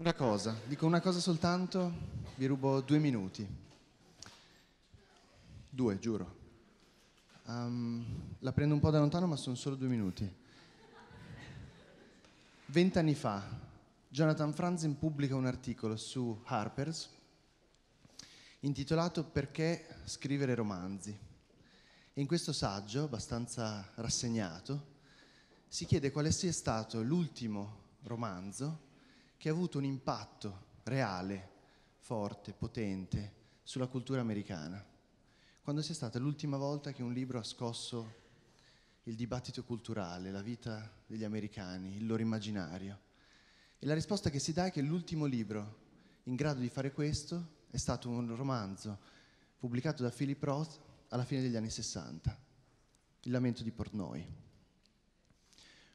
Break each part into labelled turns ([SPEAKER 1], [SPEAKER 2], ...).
[SPEAKER 1] Una cosa, dico una cosa soltanto, vi rubo due minuti. Due, giuro. Um, la prendo un po' da lontano, ma sono solo due minuti. Vent'anni fa, Jonathan Franzen pubblica un articolo su Harper's intitolato Perché scrivere romanzi. E in questo saggio, abbastanza rassegnato, si chiede quale sia stato l'ultimo romanzo che ha avuto un impatto reale, forte, potente sulla cultura americana. Quando sia stata l'ultima volta che un libro ha scosso il dibattito culturale, la vita degli americani, il loro immaginario. E la risposta che si dà è che l'ultimo libro in grado di fare questo è stato un romanzo pubblicato da Philip Roth alla fine degli anni 60, Il lamento di Portnoy.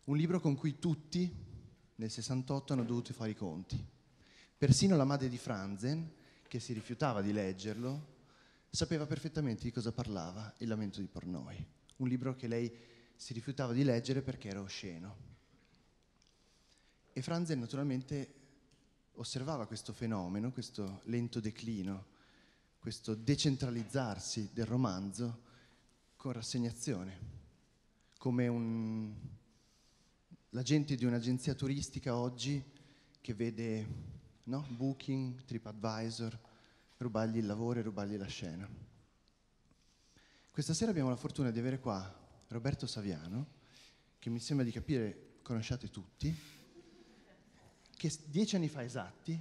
[SPEAKER 1] Un libro con cui tutti, nel 68 hanno dovuto fare i conti. Persino la madre di Franzen, che si rifiutava di leggerlo, sapeva perfettamente di cosa parlava Il lamento di Pornoi, un libro che lei si rifiutava di leggere perché era osceno. E Franzen naturalmente osservava questo fenomeno, questo lento declino, questo decentralizzarsi del romanzo con rassegnazione, come un, l'agente di un'agenzia turistica oggi che vede no? Booking, TripAdvisor, rubargli il lavoro e rubargli la scena. Questa sera abbiamo la fortuna di avere qua Roberto Saviano, che mi sembra di capire conosciate tutti, che dieci anni fa esatti,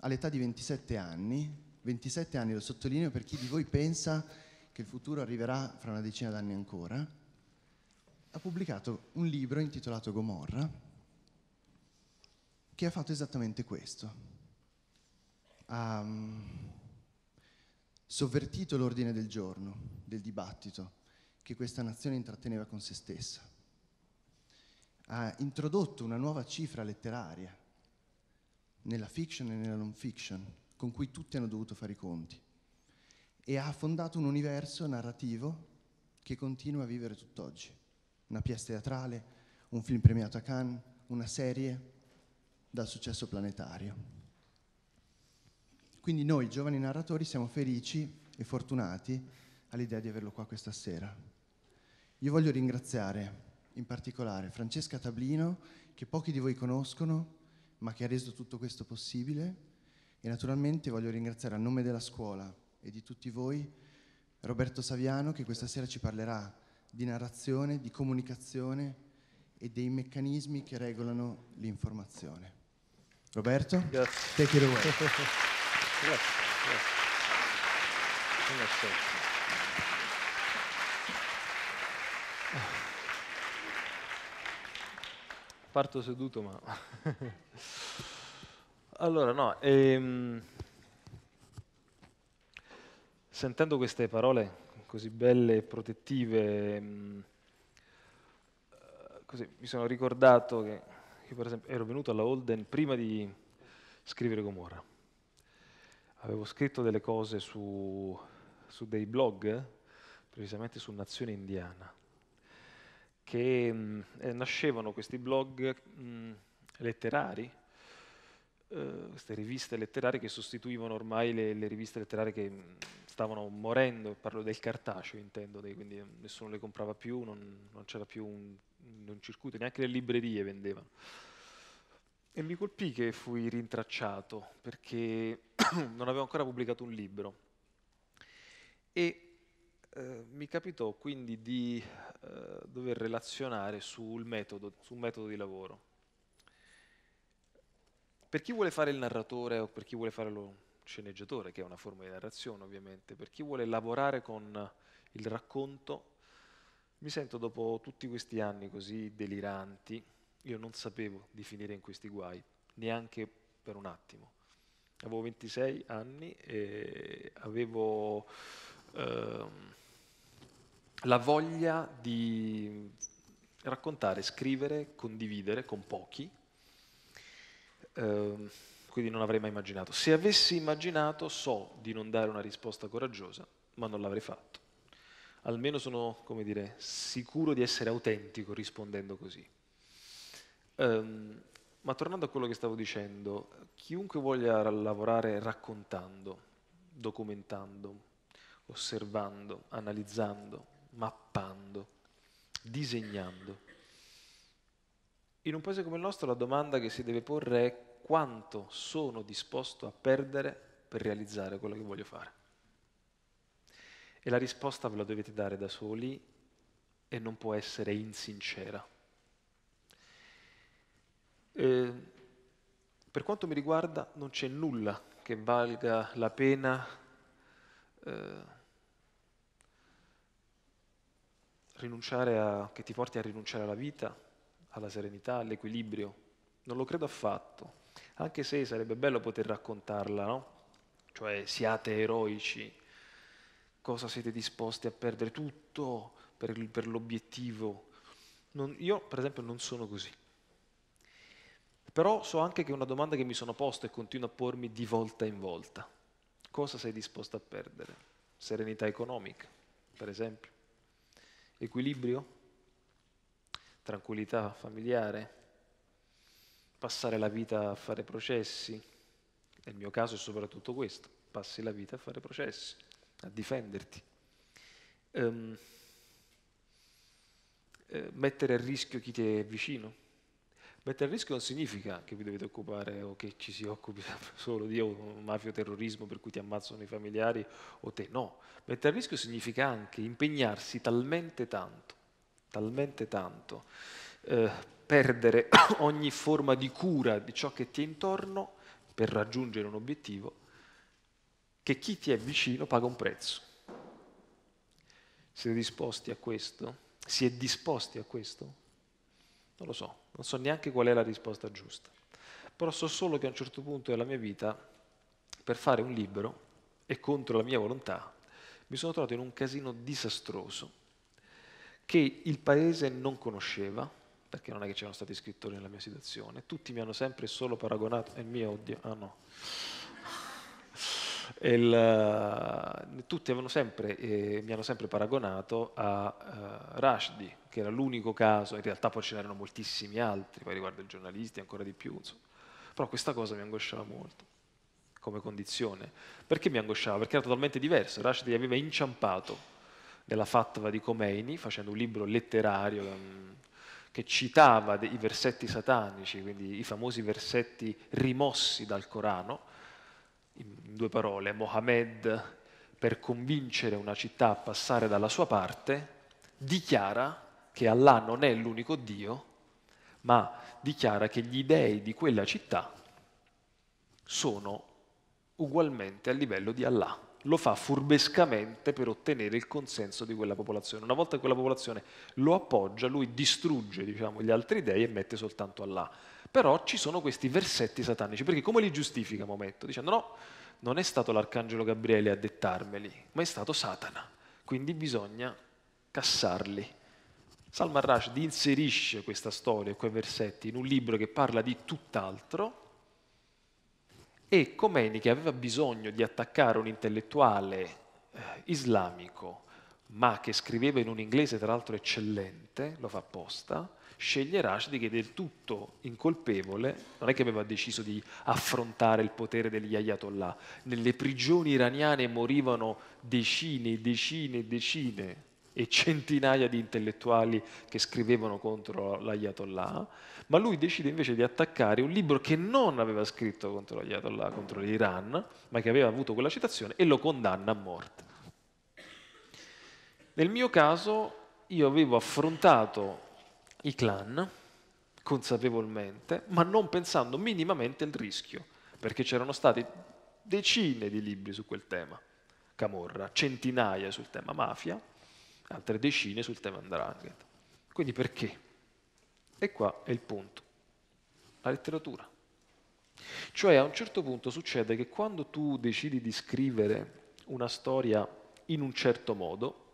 [SPEAKER 1] all'età di 27 anni, 27 anni lo sottolineo per chi di voi pensa che il futuro arriverà fra una decina d'anni ancora, ha pubblicato un libro intitolato Gomorra che ha fatto esattamente questo. Ha um, sovvertito l'ordine del giorno, del dibattito che questa nazione intratteneva con se stessa. Ha introdotto una nuova cifra letteraria nella fiction e nella non fiction con cui tutti hanno dovuto fare i conti e ha fondato un universo narrativo che continua a vivere tutt'oggi una pièce teatrale, un film premiato a Cannes, una serie dal successo planetario. Quindi noi giovani narratori siamo felici e fortunati all'idea di averlo qua questa sera. Io voglio ringraziare in particolare Francesca Tablino, che pochi di voi conoscono, ma che ha reso tutto questo possibile, e naturalmente voglio ringraziare a nome della scuola e di tutti voi Roberto Saviano, che questa sera ci parlerà di narrazione, di comunicazione e dei meccanismi che regolano l'informazione. Roberto,
[SPEAKER 2] Grazie.
[SPEAKER 1] take it away.
[SPEAKER 2] Grazie. Grazie. Parto seduto, ma... allora, no, ehm... sentendo queste parole così belle e protettive. Mh, così, mi sono ricordato che io per esempio ero venuto alla Holden prima di scrivere Gomorra. Avevo scritto delle cose su, su dei blog, precisamente su Nazione Indiana, che mh, eh, nascevano questi blog mh, letterari, eh, queste riviste letterarie che sostituivano ormai le, le riviste letterarie che stavano morendo, parlo del cartaceo intendo, quindi nessuno le comprava più, non, non c'era più un, un, circuito, neanche le librerie vendevano. E mi colpì che fui rintracciato perché non avevo ancora pubblicato un libro. E eh, mi capitò quindi di eh, dover relazionare sul metodo, sul metodo di lavoro. Per chi vuole fare il narratore o per chi vuole fare lo, sceneggiatore, che è una forma di narrazione ovviamente, per chi vuole lavorare con il racconto, mi sento dopo tutti questi anni così deliranti, io non sapevo di finire in questi guai, neanche per un attimo. Avevo 26 anni e avevo eh, la voglia di raccontare, scrivere, condividere con pochi. Eh, quindi non avrei mai immaginato. Se avessi immaginato, so di non dare una risposta coraggiosa, ma non l'avrei fatto. Almeno sono, come dire, sicuro di essere autentico rispondendo così. Um, Ma tornando a quello che stavo dicendo, chiunque voglia lavorare raccontando, documentando, osservando, analizzando, mappando, disegnando, in un paese come il nostro la domanda che si deve porre è quanto sono disposto a perdere per realizzare quello che voglio fare. E la risposta ve la dovete dare da soli e non può essere insincera. Eh, per quanto mi riguarda non c'è nulla che valga la pena eh, rinunciare a, che ti porti a rinunciare alla vita, alla serenità, all'equilibrio. Non lo credo affatto, anche se sarebbe bello poter raccontarla, no? Cioè siate eroici, cosa siete disposti a perdere tutto per, per l'obiettivo. Non, io, per esempio, non sono così. Però so anche che è una domanda che mi sono posto e continuo a pormi di volta in volta. Cosa sei disposto a perdere? Serenità economica, per esempio. Equilibrio? Tranquillità familiare? Passare la vita a fare processi? Nel mio caso è soprattutto questo, passi la vita a fare processi, a difenderti. Um, eh, mettere a rischio chi ti è vicino. Mettere a rischio non significa che vi dovete occupare o che ci si occupi solo di oh, mafia o terrorismo per cui ti ammazzano i familiari o te, no. Mettere a rischio significa anche impegnarsi talmente tanto, talmente tanto, eh, perdere ogni forma di cura di ciò che ti è intorno per raggiungere un obiettivo, che chi ti è vicino paga un prezzo. Siete disposti a questo? Si è disposti a questo? Non lo so, non so neanche qual è la risposta giusta. Però so solo che a un certo punto della mia vita, per fare un libro e contro la mia volontà, mi sono trovato in un casino disastroso che il paese non conosceva, perché non è che c'erano stati scrittori nella mia situazione, tutti mi hanno sempre solo paragonato, è il mio odio, ah no, il, eh, tutti sempre, eh, mi hanno sempre paragonato a uh, Rushdie, che era l'unico caso, in realtà poi ce n'erano moltissimi altri, poi riguardo i giornalisti ancora di più, insomma. però questa cosa mi angosciava molto come condizione. Perché mi angosciava? Perché era totalmente diverso, Rushdie aveva inciampato nella fatwa di Khomeini facendo un libro letterario um, che citava i versetti satanici, quindi i famosi versetti rimossi dal Corano, in due parole, Mohammed, per convincere una città a passare dalla sua parte, dichiara che Allah non è l'unico Dio, ma dichiara che gli dei di quella città sono ugualmente a livello di Allah. Lo fa furbescamente per ottenere il consenso di quella popolazione. Una volta che quella popolazione lo appoggia, lui distrugge diciamo, gli altri dei e mette soltanto Allah. Però ci sono questi versetti satanici, perché come li giustifica Maometto? Dicendo no, non è stato l'arcangelo Gabriele a dettarmeli, ma è stato Satana, quindi bisogna cassarli. Salman Rushdie inserisce questa storia, quei versetti, in un libro che parla di tutt'altro e Khomeini, che aveva bisogno di attaccare un intellettuale eh, islamico, ma che scriveva in un inglese tra l'altro eccellente, lo fa apposta, sceglie Rashidi che è del tutto incolpevole, non è che aveva deciso di affrontare il potere degli ayatollah. Nelle prigioni iraniane morivano decine e decine e decine e centinaia di intellettuali che scrivevano contro l'ayatollah, ma lui decide invece di attaccare un libro che non aveva scritto contro l'ayatollah, contro l'Iran, ma che aveva avuto quella citazione e lo condanna a morte. Nel mio caso io avevo affrontato i clan consapevolmente, ma non pensando minimamente al rischio, perché c'erano stati decine di libri su quel tema, Camorra, centinaia sul tema mafia, altre decine sul tema Andrangheta. Quindi perché? E qua è il punto, la letteratura. Cioè a un certo punto succede che quando tu decidi di scrivere una storia in un certo modo,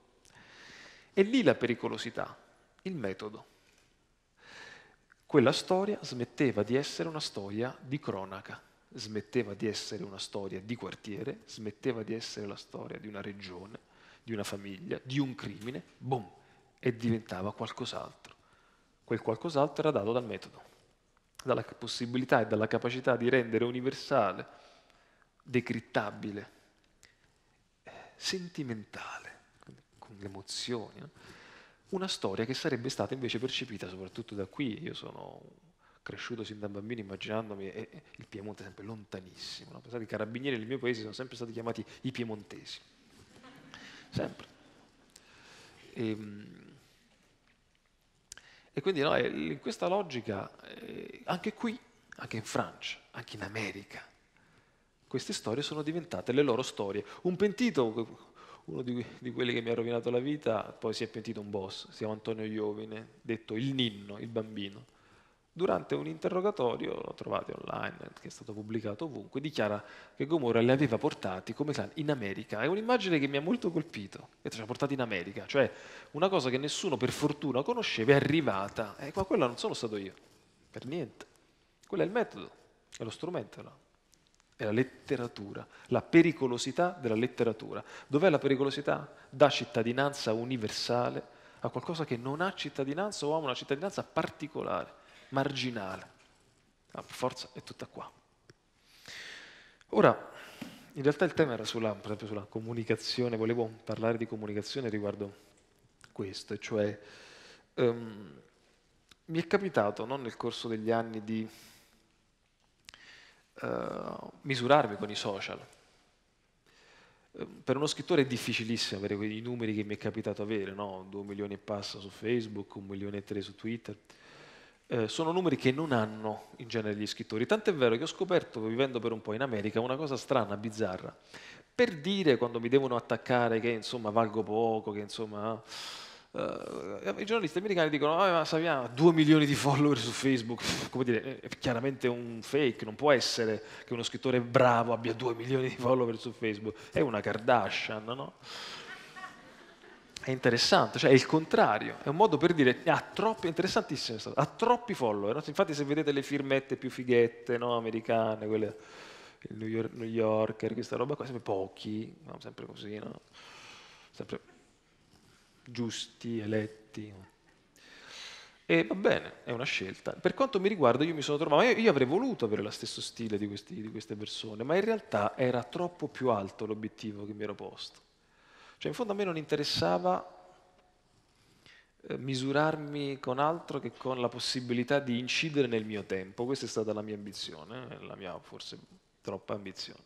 [SPEAKER 2] è lì la pericolosità, il metodo quella storia smetteva di essere una storia di cronaca, smetteva di essere una storia di quartiere, smetteva di essere la storia di una regione, di una famiglia, di un crimine, boom, e diventava qualcos'altro. Quel qualcos'altro era dato dal metodo. dalla possibilità e dalla capacità di rendere universale, decrittabile, sentimentale, con le emozioni, no? una storia che sarebbe stata invece percepita soprattutto da qui. Io sono cresciuto sin da bambino immaginandomi eh, il Piemonte sempre lontanissimo. No? Pensate, i carabinieri del mio paese sono sempre stati chiamati i piemontesi. Sempre. E, ehm, e quindi no, in questa logica, eh, anche qui, anche in Francia, anche in America, queste storie sono diventate le loro storie. Un pentito, uno di, di, quelli che mi ha rovinato la vita, poi si è pentito un boss, si chiama Antonio Iovine, detto il ninno, il bambino durante un interrogatorio, lo trovate online, che è stato pubblicato ovunque, dichiara che Gomorra li aveva portati come clan in America. È un'immagine che mi ha molto colpito, che ci ha portati in America, cioè una cosa che nessuno per fortuna conosceva è arrivata. Eh, ma quella non sono stato io, per niente. Quello è il metodo, è lo strumento, no? è la letteratura, la pericolosità della letteratura. Dov'è la pericolosità? Da cittadinanza universale a qualcosa che non ha cittadinanza o ha una cittadinanza particolare marginale. La forza è tutta qua. Ora, in realtà il tema era sulla, esempio, sulla comunicazione, volevo parlare di comunicazione riguardo questo, cioè um, mi è capitato no, nel corso degli anni di uh, misurarmi con i social. Per uno scrittore è difficilissimo avere quei numeri che mi è capitato avere, no? 2 milioni e passa su Facebook, un milione e tre su Twitter eh, sono numeri che non hanno in genere gli scrittori. Tant'è vero che ho scoperto, vivendo per un po' in America, una cosa strana, bizzarra. Per dire quando mi devono attaccare che insomma valgo poco, che insomma... Uh, I giornalisti americani dicono: oh, ma Saviano ha 2 milioni di follower su Facebook. Come dire, è chiaramente un fake, non può essere che uno scrittore bravo abbia 2 milioni di follower su Facebook. È una Kardashian, no? È interessante, cioè è il contrario, è un modo per dire ha troppi, interessantissimo, ha troppi follower. No? Infatti se vedete le firmette più fighette no? americane, quelle, il New, York, New Yorker, questa roba qua, sempre pochi, no? sempre così, sempre giusti, eletti. E va bene, è una scelta. Per quanto mi riguarda, io mi sono trovato, io, io avrei voluto avere lo stesso stile di, questi, di queste persone, ma in realtà era troppo più alto l'obiettivo che mi ero posto. Cioè in fondo a me non interessava eh, misurarmi con altro che con la possibilità di incidere nel mio tempo. Questa è stata la mia ambizione, eh, la mia forse troppa ambizione.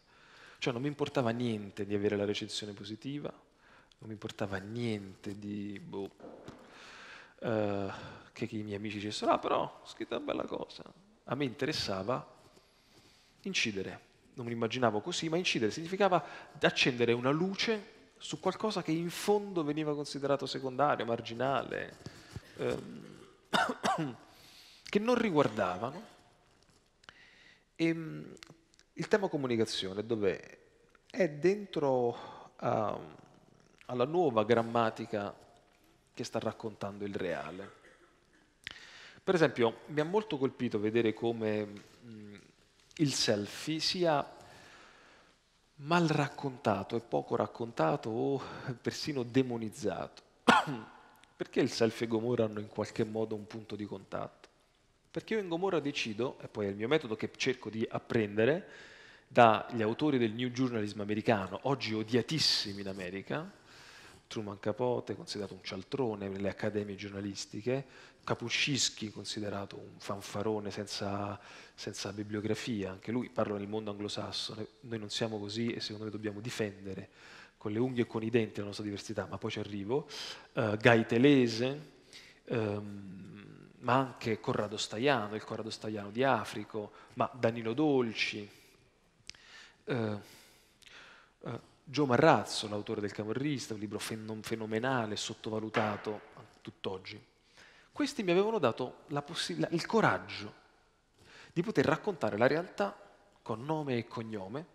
[SPEAKER 2] Cioè non mi importava niente di avere la recensione positiva, non mi importava niente di boh, eh, che, i miei amici dicessero, ah però ho scritto una bella cosa. A me interessava incidere. Non mi immaginavo così, ma incidere significava accendere una luce su qualcosa che in fondo veniva considerato secondario, marginale, ehm, che non riguardavano. E, ehm, il tema comunicazione dov'è? È dentro a, alla nuova grammatica che sta raccontando il reale. Per esempio, mi ha molto colpito vedere come mh, il selfie sia mal raccontato e poco raccontato o persino demonizzato. Perché il self e Gomorra hanno in qualche modo un punto di contatto? Perché io in Gomorra decido, e poi è il mio metodo che cerco di apprendere dagli autori del New Journalism americano, oggi odiatissimi in America, Truman Capote, considerato un cialtrone nelle accademie giornalistiche, Kapuscinski, considerato un fanfarone senza, senza, bibliografia, anche lui parla nel mondo anglosassone, noi non siamo così e secondo me dobbiamo difendere con le unghie e con i denti la nostra diversità, ma poi ci arrivo, uh, Gai Telese, um, ma anche Corrado Staiano, il Corrado Staiano di Africo, ma Danilo Dolci, uh, uh, Gio Marrazzo, l'autore del Camorrista, un libro fenomenale, sottovalutato tutt'oggi. Questi mi avevano dato il coraggio di poter raccontare la realtà con nome e cognome,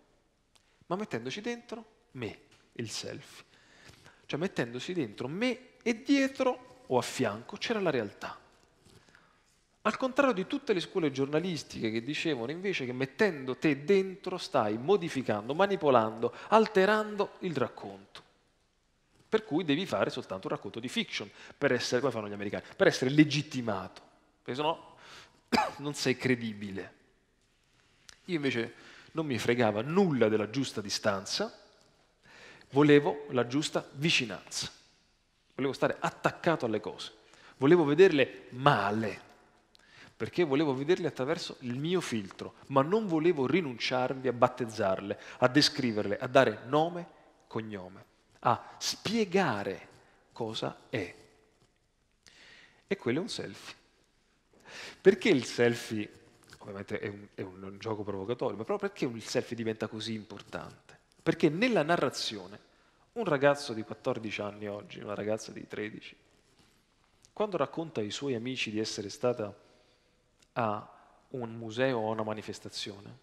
[SPEAKER 2] ma mettendoci dentro me, il selfie. Cioè mettendosi dentro me e dietro o a fianco c'era la realtà. Al contrario di tutte le scuole giornalistiche che dicevano invece che mettendo te dentro stai modificando, manipolando, alterando il racconto. Per cui devi fare soltanto un racconto di fiction per essere, come fanno gli americani, per essere legittimato. Perché sennò non sei credibile. Io invece non mi fregava nulla della giusta distanza, volevo la giusta vicinanza, volevo stare attaccato alle cose, volevo vederle male, perché volevo vederle attraverso il mio filtro, ma non volevo rinunciarvi a battezzarle, a descriverle, a dare nome, cognome, a spiegare cosa è. E quello è un selfie. Perché il selfie, ovviamente è un, è un gioco provocatorio, ma proprio perché il selfie diventa così importante? Perché nella narrazione, un ragazzo di 14 anni oggi, una ragazza di 13, quando racconta ai suoi amici di essere stata a un museo o a una manifestazione,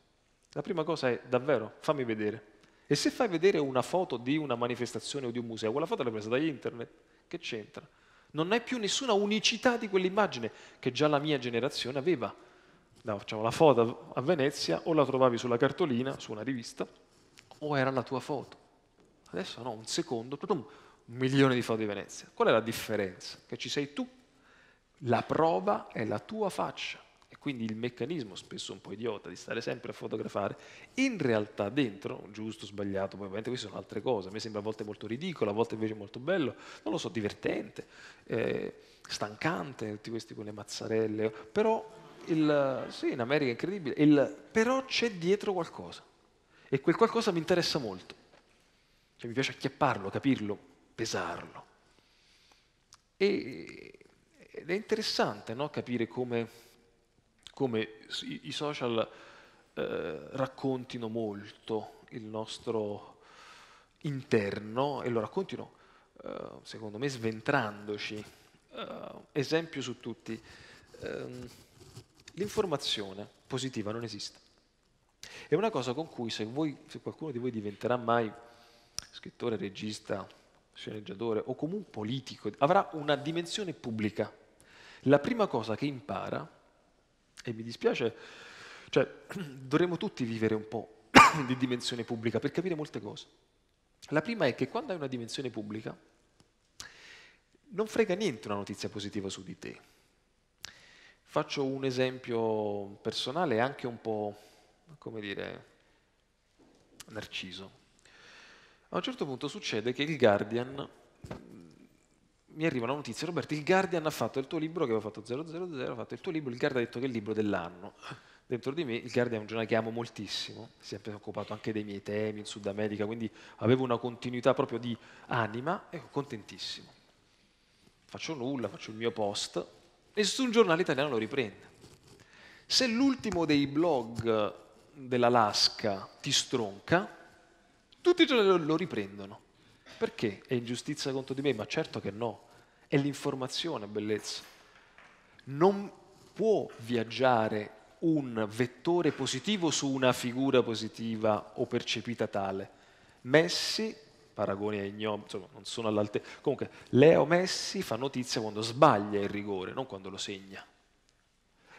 [SPEAKER 2] la prima cosa è davvero fammi vedere. E se fai vedere una foto di una manifestazione o di un museo, quella foto l'hai presa da internet, che c'entra? Non hai più nessuna unicità di quell'immagine che già la mia generazione aveva. No, facciamo la foto a Venezia, o la trovavi sulla cartolina, su una rivista, o era la tua foto. Adesso no, un secondo, un milione di foto di Venezia. Qual è la differenza? Che ci sei tu, la prova è la tua faccia quindi il meccanismo, spesso un po' idiota, di stare sempre a fotografare, in realtà dentro, giusto, sbagliato, poi ovviamente queste sono altre cose, a me sembra a volte molto ridicolo, a volte invece molto bello, non lo so, divertente, eh, stancante, tutti questi con le mazzarelle, però il, sì, in America è incredibile, il, però c'è dietro qualcosa e quel qualcosa mi interessa molto, cioè mi piace acchiapparlo, capirlo, pesarlo. E, ed è interessante no? capire come come i social eh, raccontino molto il nostro interno e lo raccontino, eh, secondo me, sventrandoci. Eh, esempio su tutti, ehm, l'informazione positiva non esiste. È una cosa con cui se, voi, se qualcuno di voi diventerà mai scrittore, regista, sceneggiatore o comunque politico, avrà una dimensione pubblica. La prima cosa che impara e mi dispiace, cioè dovremmo tutti vivere un po' di dimensione pubblica per capire molte cose. La prima è che quando hai una dimensione pubblica non frega niente una notizia positiva su di te. Faccio un esempio personale anche un po', come dire, narciso. A un certo punto succede che il Guardian mi arriva una notizia, Roberto, il Guardian ha fatto il tuo libro, che aveva fatto 000, ha fatto il tuo libro, il Guardian ha detto che è il libro dell'anno. Dentro di me il Guardian è un giornale che amo moltissimo, si è occupato anche dei miei temi in Sud America, quindi avevo una continuità proprio di anima e contentissimo. Faccio nulla, faccio il mio post, nessun giornale italiano lo riprende. Se l'ultimo dei blog dell'Alaska ti stronca, tutti i giornali lo riprendono. Perché? È ingiustizia contro di me? Ma certo che no. È l'informazione, bellezza. Non può viaggiare un vettore positivo su una figura positiva o percepita tale. Messi, paragoni a ignomi, insomma, non sono all'altezza. Comunque, Leo Messi fa notizia quando sbaglia il rigore, non quando lo segna.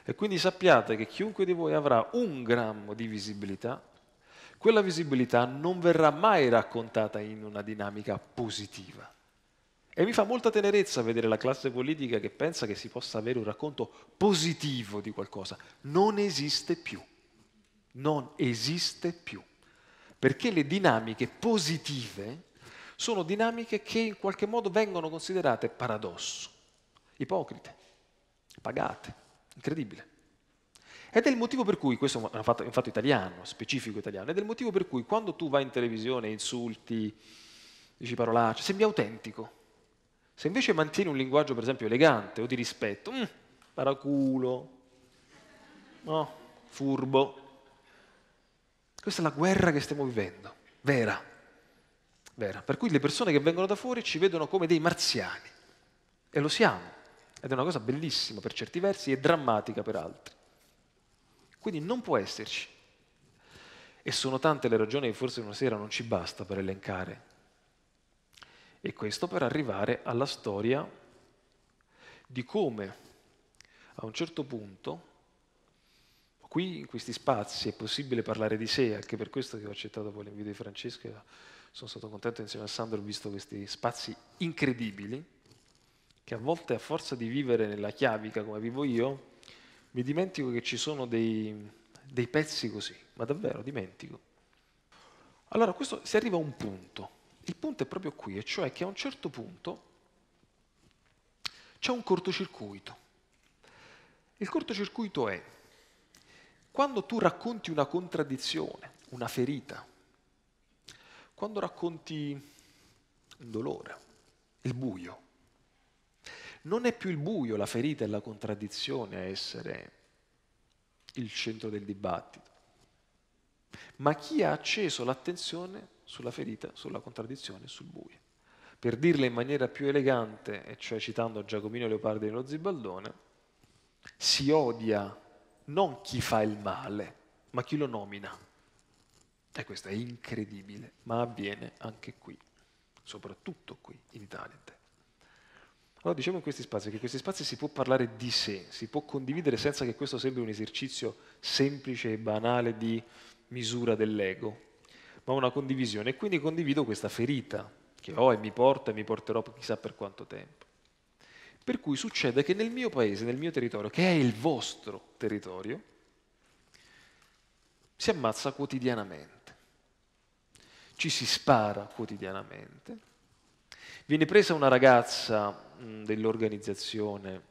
[SPEAKER 2] E quindi sappiate che chiunque di voi avrà un grammo di visibilità quella visibilità non verrà mai raccontata in una dinamica positiva. E mi fa molta tenerezza vedere la classe politica che pensa che si possa avere un racconto positivo di qualcosa. Non esiste più. Non esiste più. Perché le dinamiche positive sono dinamiche che in qualche modo vengono considerate paradosso, ipocrite, pagate, incredibile. Ed è il motivo per cui, questo è un fatto, un fatto italiano, specifico italiano, ed è il motivo per cui quando tu vai in televisione, insulti, dici parolacce, sembri autentico. Se invece mantieni un linguaggio, per esempio, elegante o di rispetto, mm, paraculo, no, furbo. Questa è la guerra che stiamo vivendo, vera, vera. Per cui le persone che vengono da fuori ci vedono come dei marziani, e lo siamo, ed è una cosa bellissima per certi versi e drammatica per altri. Quindi non può esserci. E sono tante le ragioni che forse una sera non ci basta per elencare. E questo per arrivare alla storia di come a un certo punto, qui in questi spazi è possibile parlare di sé, anche per questo che ho accettato poi l'invito di Francesco, sono stato contento insieme a Sandro, ho visto questi spazi incredibili, che a volte a forza di vivere nella chiavica come vivo io, mi dimentico che ci sono dei, dei pezzi così, ma davvero dimentico. Allora, questo, si arriva a un punto. Il punto è proprio qui, e cioè che a un certo punto c'è un cortocircuito. Il cortocircuito è quando tu racconti una contraddizione, una ferita, quando racconti un dolore, il buio, non è più il buio, la ferita e la contraddizione a essere il centro del dibattito, ma chi ha acceso l'attenzione sulla ferita, sulla contraddizione, sul buio. Per dirla in maniera più elegante, e cioè citando Giacomino Leopardi nello Zibaldone, si odia non chi fa il male, ma chi lo nomina. E questo è incredibile, ma avviene anche qui, soprattutto qui in Italia. Allora diciamo in questi spazi che in questi spazi si può parlare di sé, si può condividere senza che questo sembri un esercizio semplice e banale di misura dell'ego, ma una condivisione. E quindi condivido questa ferita che ho e mi porta e mi porterò chissà per quanto tempo. Per cui succede che nel mio paese, nel mio territorio, che è il vostro territorio, si ammazza quotidianamente, ci si spara quotidianamente, viene presa una ragazza dell'organizzazione,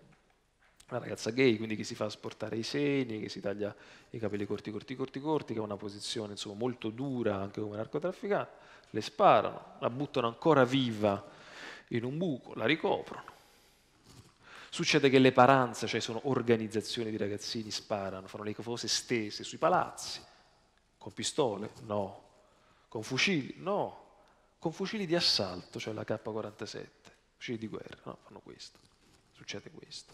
[SPEAKER 2] una ragazza gay, quindi che si fa sportare i seni, che si taglia i capelli corti, corti, corti, corti, che ha una posizione insomma, molto dura anche come narcotrafficante, le sparano, la buttano ancora viva in un buco, la ricoprono. Succede che le paranze, cioè sono organizzazioni di ragazzini, sparano, fanno le cose stese sui palazzi, con pistole? No. Con fucili? No. Con fucili di assalto, cioè la K-47 fucili di guerra, no? fanno questo, succede questo.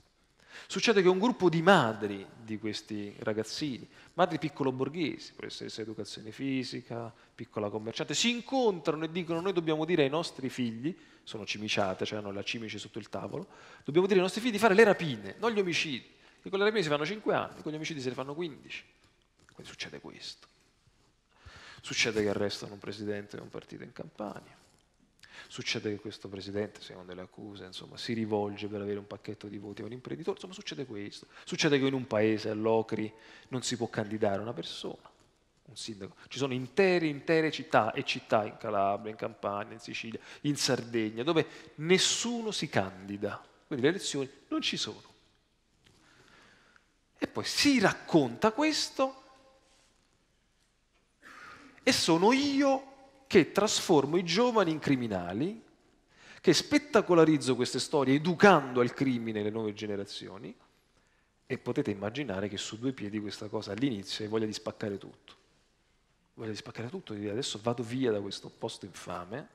[SPEAKER 2] Succede che un gruppo di madri di questi ragazzini, madri piccolo borghesi, può essere educazione fisica, piccola commerciante, si incontrano e dicono noi dobbiamo dire ai nostri figli, sono cimiciate, cioè hanno la cimice sotto il tavolo, dobbiamo dire ai nostri figli di fare le rapine, non gli omicidi. E con le rapine si fanno 5 anni, con gli omicidi se ne fanno 15. Quindi succede questo. Succede che arrestano un presidente di un partito in campagna. Succede che questo presidente, secondo le accuse, insomma, si rivolge per avere un pacchetto di voti a un imprenditore, insomma succede questo. Succede che in un paese, all'Ocri, non si può candidare una persona, un sindaco. Ci sono intere, intere città e città in Calabria, in Campania, in Sicilia, in Sardegna, dove nessuno si candida. Quindi le elezioni non ci sono. E poi si racconta questo e sono io che trasformo i giovani in criminali, che spettacolarizzo queste storie educando al crimine le nuove generazioni e potete immaginare che su due piedi questa cosa all'inizio è voglia di spaccare tutto. Voglia di spaccare tutto, di dire adesso vado via da questo posto infame,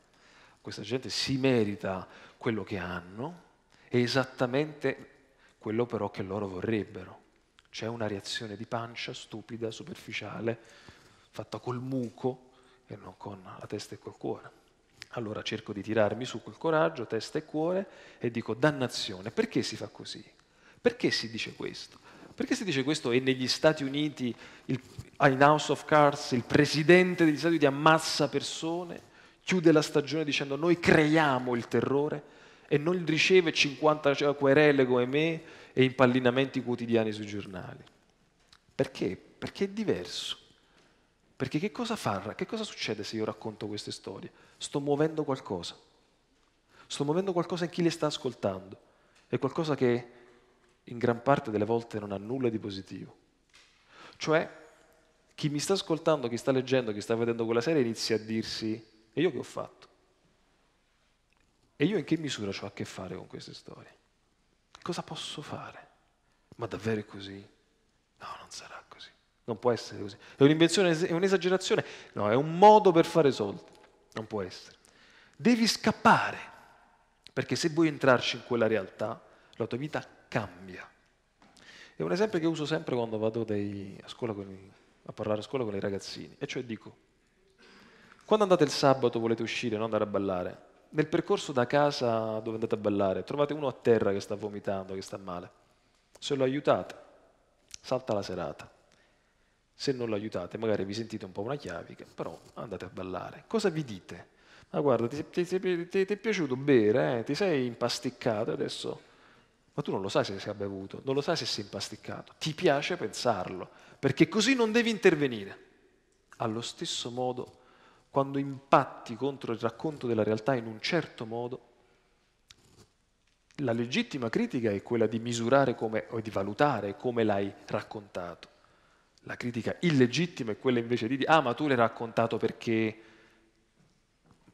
[SPEAKER 2] questa gente si merita quello che hanno, è esattamente quello però che loro vorrebbero. C'è una reazione di pancia stupida, superficiale, fatta col muco, e non con la testa e col cuore. Allora cerco di tirarmi su col coraggio, testa e cuore, e dico dannazione. Perché si fa così? Perché si dice questo? Perché si dice questo e negli Stati Uniti, il, in House of Cards, il presidente degli Stati Uniti ammazza persone, chiude la stagione dicendo noi creiamo il terrore e non riceve 50 querele come me e impallinamenti quotidiani sui giornali. Perché? Perché è diverso. Perché che cosa fa? Che cosa succede se io racconto queste storie? Sto muovendo qualcosa. Sto muovendo qualcosa in chi le sta ascoltando. È qualcosa che in gran parte delle volte non ha nulla di positivo. Cioè, chi mi sta ascoltando, chi sta leggendo, chi sta vedendo quella serie inizia a dirsi, e io che ho fatto? E io in che misura ho a che fare con queste storie? Cosa posso fare? Ma davvero è così? No, non sarà così. Non può essere così. È un'invenzione, è un'esagerazione? No, è un modo per fare soldi. Non può essere. Devi scappare, perché se vuoi entrarci in quella realtà, la tua vita cambia. È un esempio che uso sempre quando vado dei, a, i, a, parlare a scuola con i ragazzini, e cioè dico, quando andate il sabato volete uscire, non andare a ballare, nel percorso da casa dove andate a ballare trovate uno a terra che sta vomitando, che sta male, se lo aiutate, salta la serata se non lo aiutate, magari vi sentite un po' una chiavica, però andate a ballare. Cosa vi dite? Ma guarda, ti, ti, ti, ti è piaciuto bere, eh? ti sei impasticcato, adesso ma tu non lo sai se si è bevuto, non lo sai se si è impasticcato, ti piace pensarlo, perché così non devi intervenire. Allo stesso modo, quando impatti contro il racconto della realtà in un certo modo, la legittima critica è quella di misurare come, o di valutare come l'hai raccontato. La critica illegittima è quella invece di dire, ah ma tu l'hai raccontato perché,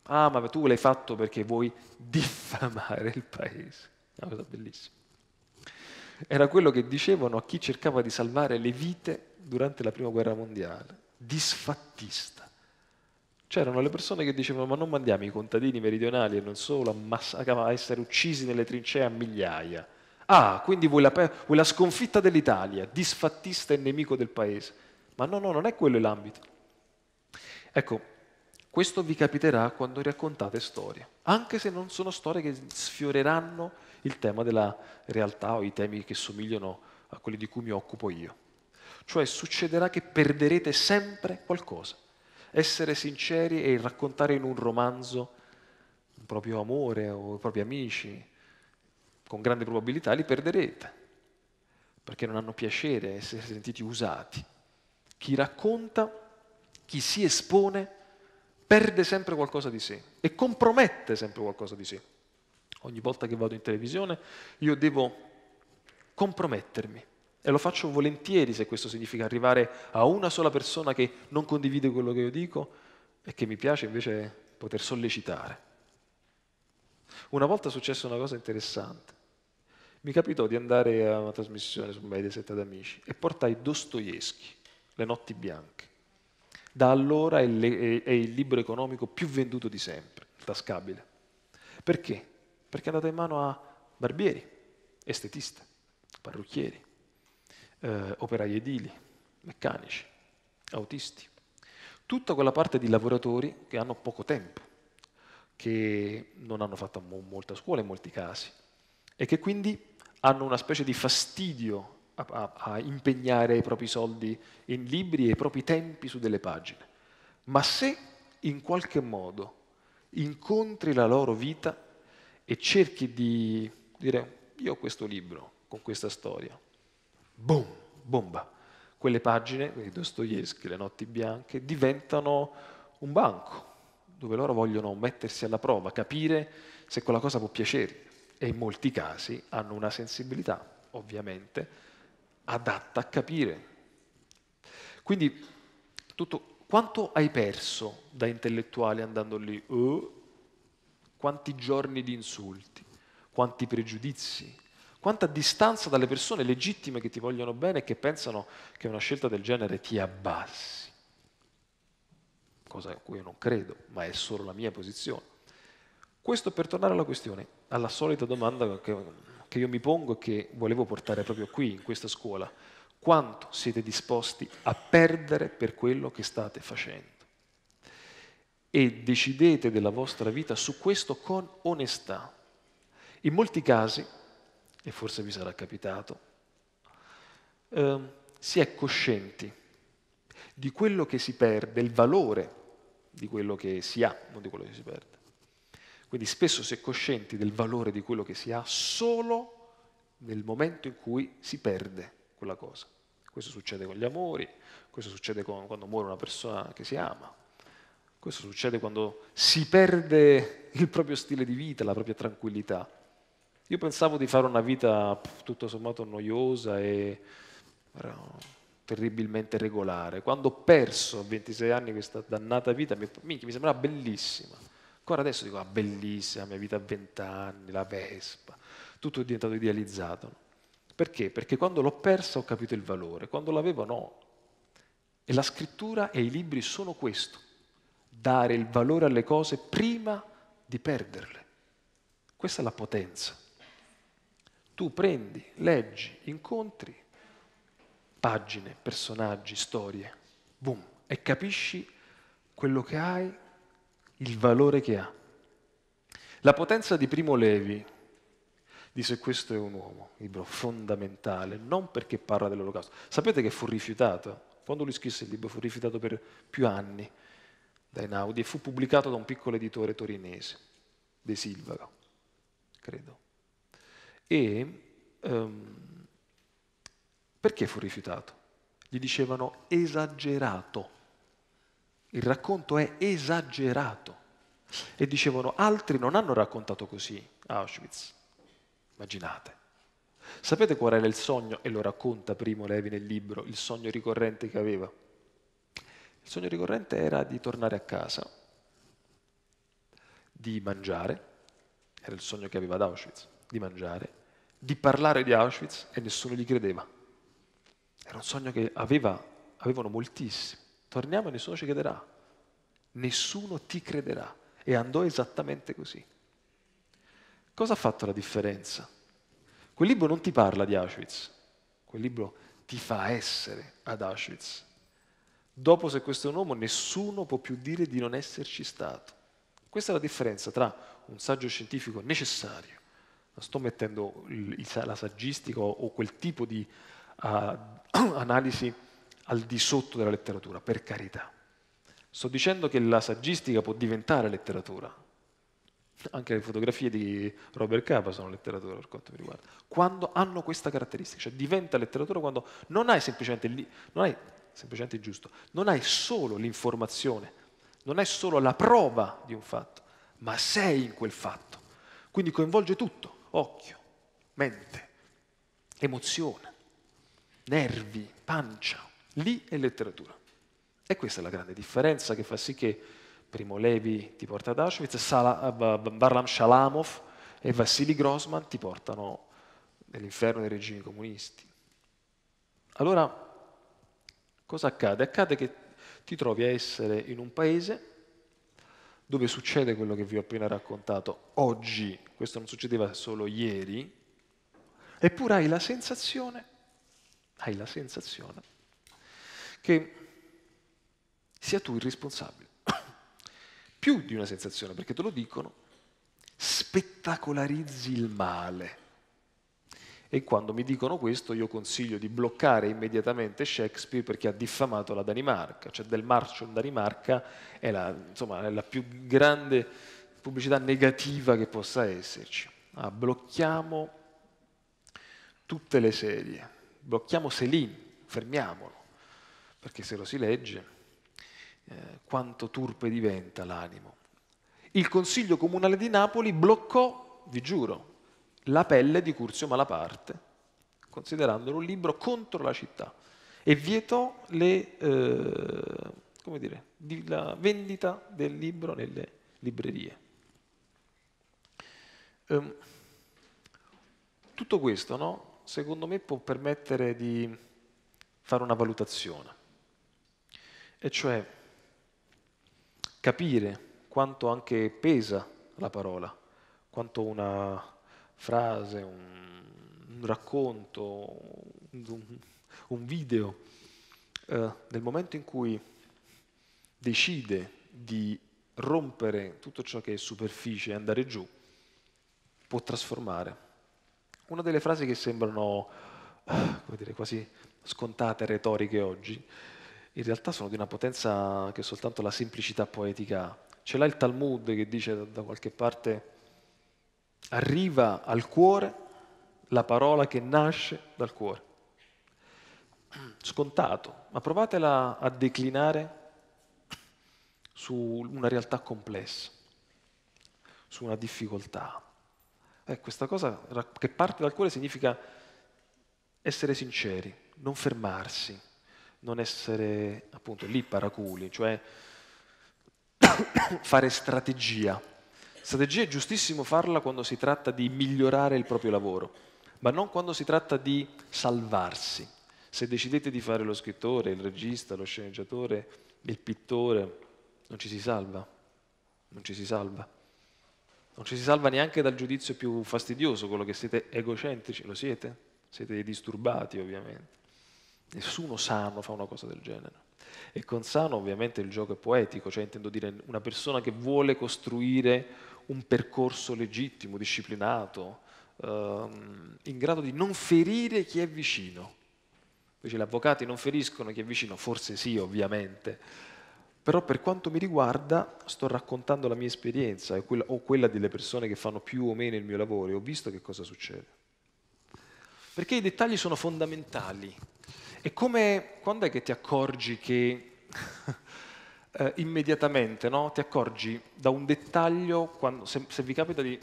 [SPEAKER 2] ah ma tu l'hai fatto perché vuoi diffamare il paese. Una cosa bellissima. Era quello che dicevano a chi cercava di salvare le vite durante la prima guerra mondiale, disfattista. C'erano le persone che dicevano ma non mandiamo i contadini meridionali e non solo a, a essere uccisi nelle trincee a migliaia. Ah, quindi vuoi la, vuoi la sconfitta dell'Italia, disfattista e nemico del paese. Ma no, no, non è quello l'ambito. Ecco, questo vi capiterà quando raccontate storie, anche se non sono storie che sfioreranno il tema della realtà o i temi che somigliano a quelli di cui mi occupo io. Cioè succederà che perderete sempre qualcosa essere sinceri e raccontare in un romanzo il proprio amore o i propri amici, con grande probabilità li perderete, perché non hanno piacere essere sentiti usati. Chi racconta, chi si espone, perde sempre qualcosa di sé e compromette sempre qualcosa di sé. Ogni volta che vado in televisione io devo compromettermi e lo faccio volentieri se questo significa arrivare a una sola persona che non condivide quello che io dico e che mi piace invece poter sollecitare. Una volta successe una cosa interessante. Mi capitò di andare a una trasmissione su Mediaset ad amici e portai Dostoevsky, Le notti bianche. Da allora è, le, è il libro economico più venduto di sempre, tascabile. Perché? Perché è andato in mano a barbieri, estetiste, parrucchieri, eh, operai edili, meccanici, autisti. Tutta quella parte di lavoratori che hanno poco tempo, che non hanno fatto molta scuola in molti casi e che quindi hanno una specie di fastidio a, a, a impegnare i propri soldi in libri e i propri tempi su delle pagine. Ma se in qualche modo incontri la loro vita e cerchi di dire io ho questo libro con questa storia, boom, bomba. Quelle pagine, di Dostoevsky, Le notti bianche, diventano un banco dove loro vogliono mettersi alla prova, capire se quella cosa può piacere e in molti casi hanno una sensibilità, ovviamente, adatta a capire. Quindi, tutto, quanto hai perso da intellettuale andando lì? Oh, quanti giorni di insulti, quanti pregiudizi, quanta distanza dalle persone legittime che ti vogliono bene e che pensano che una scelta del genere ti abbassi. Cosa a cui io non credo, ma è solo la mia posizione. Questo per tornare alla questione, alla solita domanda che, che io mi pongo e che volevo portare proprio qui, in questa scuola. Quanto siete disposti a perdere per quello che state facendo? E decidete della vostra vita su questo con onestà. In molti casi e forse vi sarà capitato, eh, si è coscienti di quello che si perde, il valore di quello che si ha, non di quello che si perde. Quindi spesso si è coscienti del valore di quello che si ha solo nel momento in cui si perde quella cosa. Questo succede con gli amori, questo succede con, quando muore una persona che si ama, questo succede quando si perde il proprio stile di vita, la propria tranquillità. Io pensavo di fare una vita tutto sommato noiosa e terribilmente regolare. Quando ho perso a 26 anni questa dannata vita, mi, mi sembrava bellissima. Ancora adesso dico, ah, bellissima, mia vita a 20 anni, la Vespa, tutto è diventato idealizzato. Perché? Perché quando l'ho persa ho capito il valore, quando l'avevo no. E la scrittura e i libri sono questo, dare il valore alle cose prima di perderle. Questa è la potenza. Tu prendi, leggi, incontri pagine, personaggi, storie, boom, e capisci quello che hai, il valore che ha. La potenza di Primo Levi dice questo è un uomo, libro fondamentale, non perché parla dell'olocausto. Sapete che fu rifiutato? Quando lui scrisse il libro fu rifiutato per più anni dai Naudi e fu pubblicato da un piccolo editore torinese, De Silva, credo. E um, perché fu rifiutato? Gli dicevano esagerato. Il racconto è esagerato. E dicevano altri non hanno raccontato così Auschwitz. Immaginate. Sapete qual era il sogno? E lo racconta Primo Levi nel libro, il sogno ricorrente che aveva. Il sogno ricorrente era di tornare a casa, di mangiare, era il sogno che aveva ad Auschwitz, di mangiare, di parlare di Auschwitz e nessuno gli credeva. Era un sogno che aveva, avevano moltissimi. Torniamo e nessuno ci crederà. Nessuno ti crederà. E andò esattamente così. Cosa ha fatto la differenza? Quel libro non ti parla di Auschwitz, quel libro ti fa essere ad Auschwitz. Dopo se questo è un uomo nessuno può più dire di non esserci stato. Questa è la differenza tra un saggio scientifico necessario, non sto mettendo la saggistica o, o, quel tipo di uh, analisi al di sotto della letteratura, per carità. Sto dicendo che la saggistica può diventare letteratura, anche le fotografie di Robert Capa sono letteratura per quanto mi riguarda, quando hanno questa caratteristica, cioè diventa letteratura quando non hai semplicemente, non hai semplicemente giusto, non hai solo l'informazione, non hai solo la prova di un fatto, ma sei in quel fatto. Quindi coinvolge tutto, occhio, mente, emozione, nervi, pancia, lì è letteratura. E questa è la grande differenza che fa sì che Primo Levi ti porta ad Auschwitz, Sala, Barlam Shalamov e Vassili Grossman ti portano nell'inferno dei regimi comunisti. Allora, cosa accade? Accade che ti trovi a essere in un paese dove succede quello che vi ho appena raccontato oggi, questo non succedeva solo ieri, eppure hai la sensazione, hai la sensazione che sia tu il responsabile più di una sensazione, perché te lo dicono, spettacolarizzi il male. E quando mi dicono questo io consiglio di bloccare immediatamente Shakespeare perché ha diffamato la Danimarca, cioè del marcio in Danimarca è la, insomma, è la più grande pubblicità negativa che possa esserci. Ah, blocchiamo tutte le serie, blocchiamo Céline, fermiamolo, perché se lo si legge eh, quanto turpe diventa l'animo. Il Consiglio Comunale di Napoli bloccò, vi giuro, la pelle di Curzio Malaparte, considerandolo un libro contro la città, e vietò le, eh, dire, la vendita del libro nelle librerie. Um, tutto questo, no, secondo me, può permettere di fare una valutazione, e cioè capire quanto anche pesa la parola, quanto una frase, un, un racconto, un, un video, eh, nel momento in cui decide di rompere tutto ciò che è superficie e andare giù, può trasformare. Una delle frasi che sembrano come dire, quasi scontate, retoriche oggi, in realtà sono di una potenza che soltanto la semplicità poetica ha. Ce l'ha il Talmud che dice da qualche parte arriva al cuore la parola che nasce dal cuore. Scontato, ma provatela a declinare su una realtà complessa, su una difficoltà. Eh, questa cosa che parte dal cuore significa essere sinceri, non fermarsi, non essere appunto lì paraculi, cioè fare strategia. Strategia è giustissimo farla quando si tratta di migliorare il proprio lavoro, ma non quando si tratta di salvarsi. Se decidete di fare lo scrittore, il regista, lo sceneggiatore, il pittore, non ci si salva, non ci si salva. Non ci si salva neanche dal giudizio più fastidioso, quello che siete egocentrici, lo siete? Siete disturbati ovviamente. Nessuno sano fa una cosa del genere. E con sano ovviamente il gioco è poetico, cioè intendo dire una persona che vuole costruire un percorso legittimo, disciplinato, ehm, in grado di non ferire chi è vicino. Invece gli avvocati non feriscono chi è vicino, forse sì ovviamente, però per quanto mi riguarda sto raccontando la mia esperienza o quella delle persone che fanno più o meno il mio lavoro e ho visto che cosa succede. Perché i dettagli sono fondamentali. È come quando è che ti accorgi che eh, immediatamente no? ti accorgi da un dettaglio, quando, se, se, vi capita di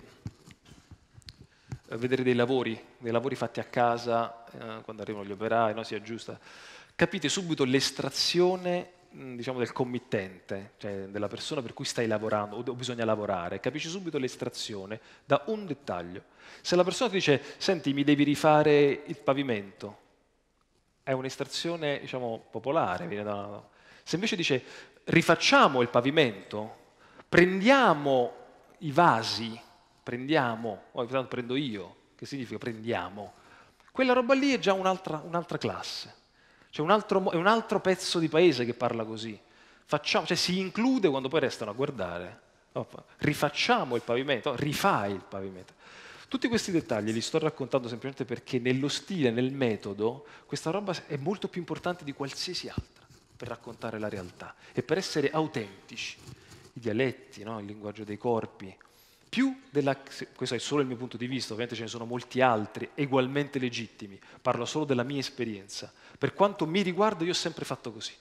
[SPEAKER 2] eh, vedere dei lavori, dei lavori fatti a casa, eh, quando arrivano gli operai, no? si aggiusta, capite subito l'estrazione diciamo, del committente, cioè della persona per cui stai lavorando o bisogna lavorare, capisci subito l'estrazione da un dettaglio. Se la persona ti dice, senti, mi devi rifare il pavimento, è un'estrazione, diciamo, popolare. Se invece dice, rifacciamo il pavimento, prendiamo i vasi, prendiamo, oh, prendo io, che significa prendiamo, quella roba lì è già un'altra, un'altra classe. C'è un altro, è un altro pezzo di paese che parla così. Facciamo, cioè si include quando poi restano a guardare. Rifacciamo il pavimento, rifai il pavimento. Tutti questi dettagli li sto raccontando semplicemente perché nello stile, nel metodo, questa roba è molto più importante di qualsiasi altra per raccontare la realtà e per essere autentici. I dialetti, no? il linguaggio dei corpi, più della, questo è solo il mio punto di vista, ovviamente ce ne sono molti altri ugualmente legittimi, parlo solo della mia esperienza. Per quanto mi riguarda io ho sempre fatto così.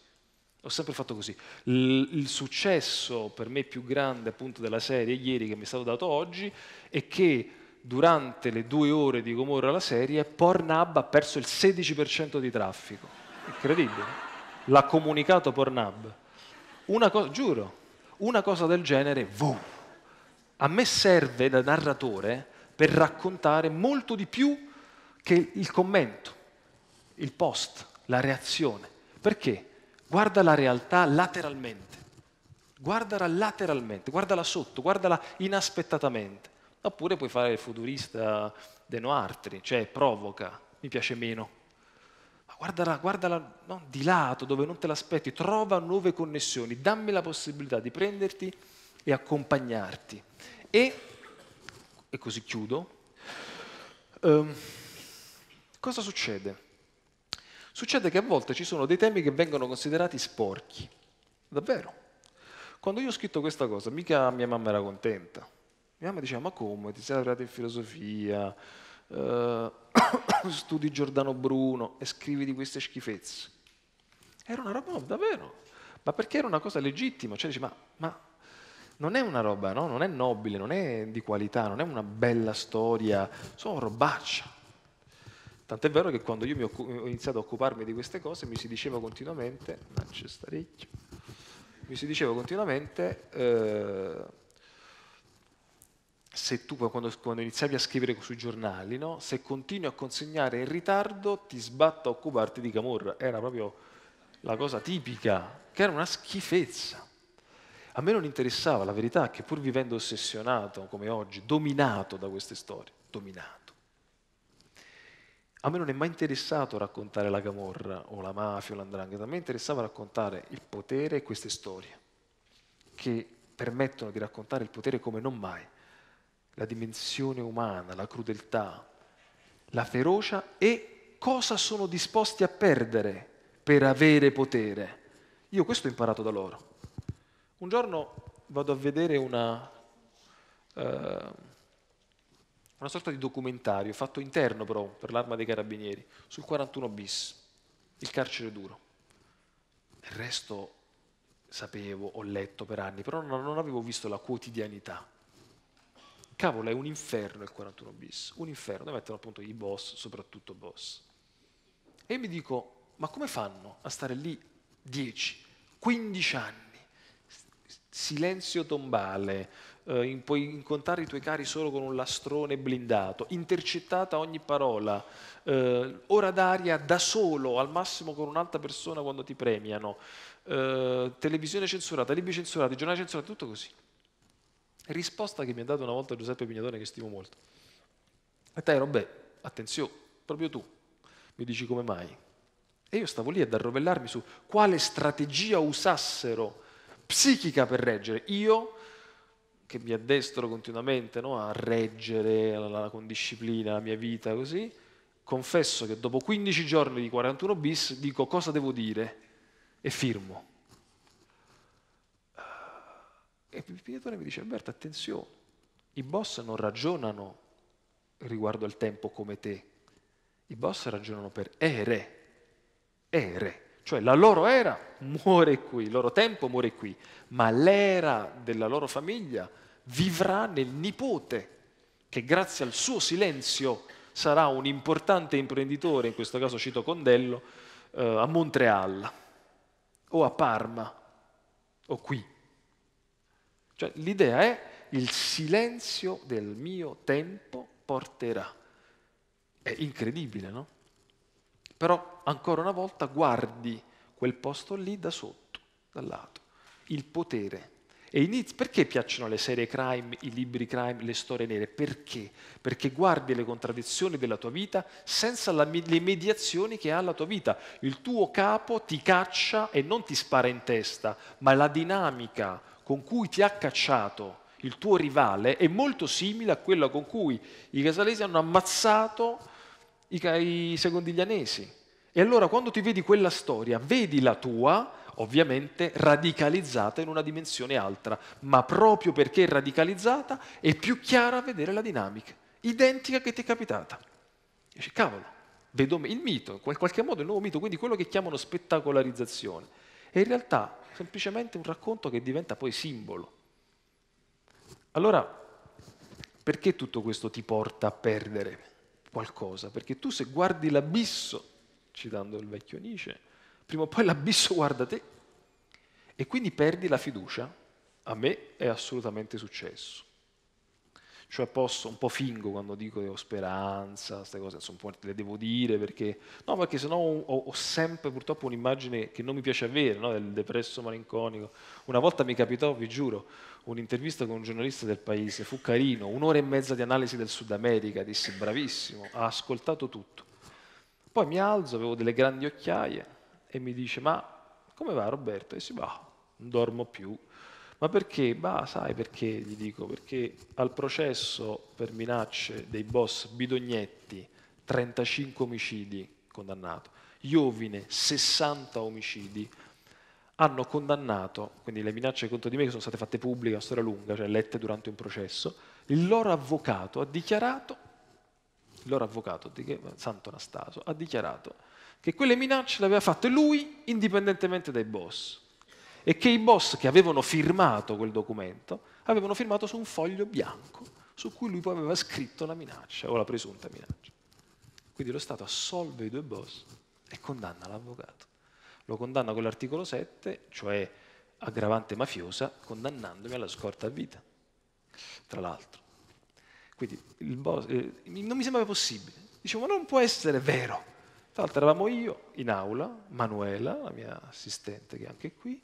[SPEAKER 2] Ho sempre fatto così. Il, il successo per me più grande appunto della serie ieri che mi è stato dato oggi è che durante le due ore di Gomorra la serie Pornhub ha perso il 16% di traffico. Incredibile. L'ha comunicato Pornhub. Una cosa, giuro, una cosa del genere, boom a me serve da narratore per raccontare molto di più che il commento, il post, la reazione. Perché? Guarda la realtà lateralmente, guardala lateralmente, guardala sotto, guardala inaspettatamente. Oppure puoi fare il futurista de Noartri, cioè provoca, mi piace meno. Ma guardala, guardala no, di lato, dove non te l'aspetti, trova nuove connessioni, dammi la possibilità di prenderti e accompagnarti. E, e così chiudo, um, cosa succede? Succede che a volte ci sono dei temi che vengono considerati sporchi, davvero. Quando io ho scritto questa cosa, mica mia mamma era contenta. Mia mamma diceva, ma come, ti sei laureato in filosofia, uh, studi Giordano Bruno e scrivi di queste schifezze. Era una roba, davvero, ma perché era una cosa legittima, cioè dici, ma, ma non è una roba, no? non è nobile, non è di qualità, non è una bella storia, sono robaccia. Tant'è vero che quando io ho iniziato a occuparmi di queste cose mi si diceva continuamente, mi si diceva continuamente, eh, se tu quando, quando, iniziavi a scrivere sui giornali, no? se continui a consegnare in ritardo ti sbatto a occuparti di Camorra. Era proprio la cosa tipica, che era una schifezza. A me non interessava, la verità che pur vivendo ossessionato come oggi, dominato da queste storie, dominato. A me non è mai interessato raccontare la camorra o la mafia o l'andrangheta, a me interessava raccontare il potere e queste storie che permettono di raccontare il potere come non mai, la dimensione umana, la crudeltà, la ferocia e cosa sono disposti a perdere per avere potere. Io questo ho imparato da loro. Un giorno vado a vedere una, uh, una sorta di documentario fatto interno però per l'arma dei carabinieri sul 41 bis, il carcere duro. Il resto sapevo, ho letto per anni, però non avevo visto la quotidianità. Cavolo, è un inferno il 41 bis, un inferno, dove mettono appunto i boss, soprattutto boss. E mi dico, ma come fanno a stare lì 10, 15 anni? silenzio tombale, eh, puoi incontrare i tuoi cari solo con un lastrone blindato, intercettata ogni parola, eh, ora d'aria da solo, al massimo con un'altra persona quando ti premiano, eh, televisione censurata, libri censurati, giornali censurati, tutto così. Risposta che mi ha dato una volta Giuseppe Pignatone che stimo molto. E te, Robè, attenzione, proprio tu, mi dici come mai. E io stavo lì ad arrovellarmi su quale strategia usassero psichica per reggere. Io, che mi addestro continuamente no, a reggere la, la, con disciplina la mia vita così, confesso che dopo 15 giorni di 41 bis dico cosa devo dire e firmo. E Pietro mi dice, Alberto, attenzione, i boss non ragionano riguardo al tempo come te, I boss ragionano per ere, ere, cioè la loro era muore qui, il loro tempo muore qui, ma l'era della loro famiglia vivrà nel nipote, che grazie al suo silenzio sarà un importante imprenditore, in questo caso cito Condello, eh, a Montreal o a Parma o qui. Cioè, l'idea è il silenzio del mio tempo porterà. È incredibile, no? Però ancora una volta guardi quel posto lì da sotto, dal lato, il potere e inizi, perché piacciono le serie crime, i libri crime, le storie nere? Perché? Perché guardi le contraddizioni della tua vita senza la, le mediazioni che ha la tua vita. Il tuo capo ti caccia e non ti spara in testa, ma la dinamica con cui ti ha cacciato il tuo rivale è molto simile a quella con cui i casalesi hanno ammazzato i, i secondiglianesi. E allora quando ti vedi quella storia, vedi la tua, ovviamente radicalizzata in una dimensione altra, ma proprio perché è radicalizzata è più chiara a vedere la dinamica, identica che ti è capitata. Dici, cavolo, vedo il mito, in qualche modo il nuovo mito, quindi quello che chiamano spettacolarizzazione. È in realtà semplicemente un racconto che diventa poi simbolo. Allora, perché tutto questo ti porta a perdere qualcosa? Perché tu se guardi l'abisso, citando il vecchio Nietzsche, prima o poi l'abisso guarda te e quindi perdi la fiducia. A me è assolutamente successo. Cioè posso, un po' fingo quando dico che ho speranza, queste cose, insomma, le devo dire perché, no, perché sennò ho, ho sempre purtroppo un'immagine che non mi piace avere, no, del depresso malinconico. Una volta mi capitò, vi giuro, un'intervista con un giornalista del paese, fu carino, un'ora e mezza di analisi del Sud America, dissi bravissimo, ha ascoltato tutto. Poi mi alzo, avevo delle grandi occhiaie, e mi dice ma come va Roberto? E si va, non dormo più. Ma perché? Bah, sai perché gli dico? Perché al processo per minacce dei boss Bidognetti 35 omicidi condannato, Iovine 60 omicidi, hanno condannato, quindi le minacce contro di me che sono state fatte pubbliche, una storia lunga, cioè lette durante un processo, il loro avvocato ha dichiarato, il loro avvocato, Santo Anastaso, ha dichiarato che quelle minacce le aveva fatte lui indipendentemente dai boss e che i boss che avevano firmato quel documento avevano firmato su un foglio bianco su cui lui poi aveva scritto la minaccia o la presunta minaccia. Quindi lo Stato assolve i due boss e condanna l'avvocato. Lo condanna con l'articolo 7, cioè aggravante mafiosa, condannandomi alla scorta a vita, tra l'altro. Quindi boss, eh, non mi sembrava possibile. Dicevo, ma non può essere vero tra l'altro eravamo io in aula, Manuela, la mia assistente che è anche qui,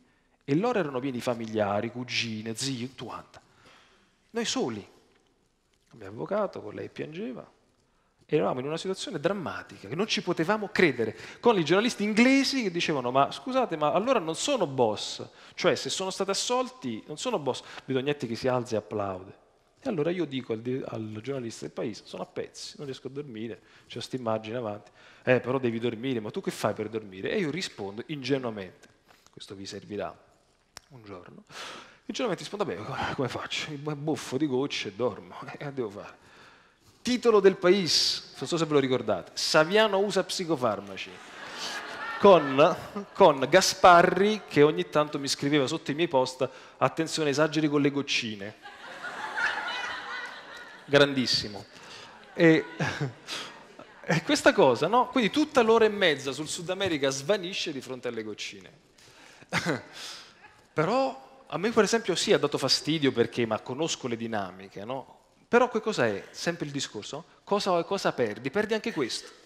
[SPEAKER 2] e loro erano pieni di familiari, cugine, zii, quanto. Noi soli. Il mio avvocato con lei piangeva. Eravamo in una situazione drammatica, che non ci potevamo credere, con i giornalisti inglesi che dicevano ma scusate, ma allora non sono boss, cioè se sono stati assolti non sono boss, Bidognetti che si alza e applaude. E allora io dico al, al, giornalista del paese, sono a pezzi, non riesco a dormire, c'è questa immagine avanti, eh però devi dormire, ma tu che fai per dormire? E io rispondo ingenuamente, questo vi servirà un giorno, ingenuamente rispondo, vabbè, come faccio? Il buffo di gocce e dormo, e eh, devo fare? Titolo del paese, non so se ve lo ricordate, Saviano usa psicofarmaci. Con, con, Gasparri che ogni tanto mi scriveva sotto i miei post attenzione esageri con le goccine grandissimo. E, e questa cosa, no? Quindi tutta l'ora e mezza sul Sud America svanisce di fronte alle goccine. Però a me per esempio sì ha dato fastidio perché, ma conosco le dinamiche, no? Però che cosa è? Sempre il discorso, cosa, cosa perdi? Perdi anche questo.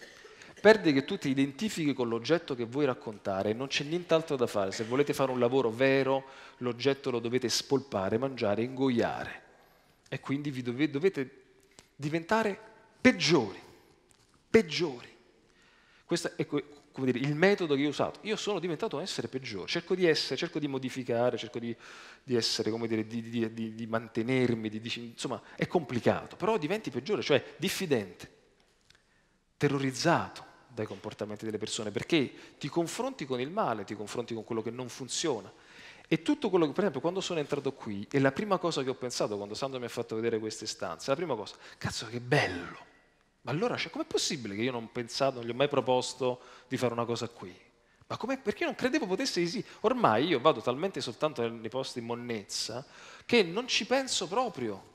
[SPEAKER 2] Perdi che tu ti identifichi con l'oggetto che vuoi raccontare e non c'è nient'altro da fare. Se volete fare un lavoro vero, l'oggetto lo dovete spolpare, mangiare, ingoiare e quindi vi dovete, dovete diventare peggiori, peggiori. Questo è come dire, il metodo che ho usato. Io sono diventato un essere peggiore, cerco di essere, cerco di modificare, cerco di, di essere, come dire, di, di, di mantenermi, insomma è complicato, però diventi peggiore, cioè diffidente, terrorizzato dai comportamenti delle persone, perché ti confronti con il male, ti confronti con quello che non funziona. E tutto quello che, per esempio, quando sono entrato qui, è la prima cosa che ho pensato quando Sandro mi ha fatto vedere queste stanze, la prima cosa, cazzo che bello, Ma allora, cioè, com'è possibile che io non ho pensato, non gli ho mai proposto di fare una cosa qui? Ma? Perché non credevo potesse esistere? Ormai io vado talmente soltanto nei posti di monnezza che non ci penso proprio.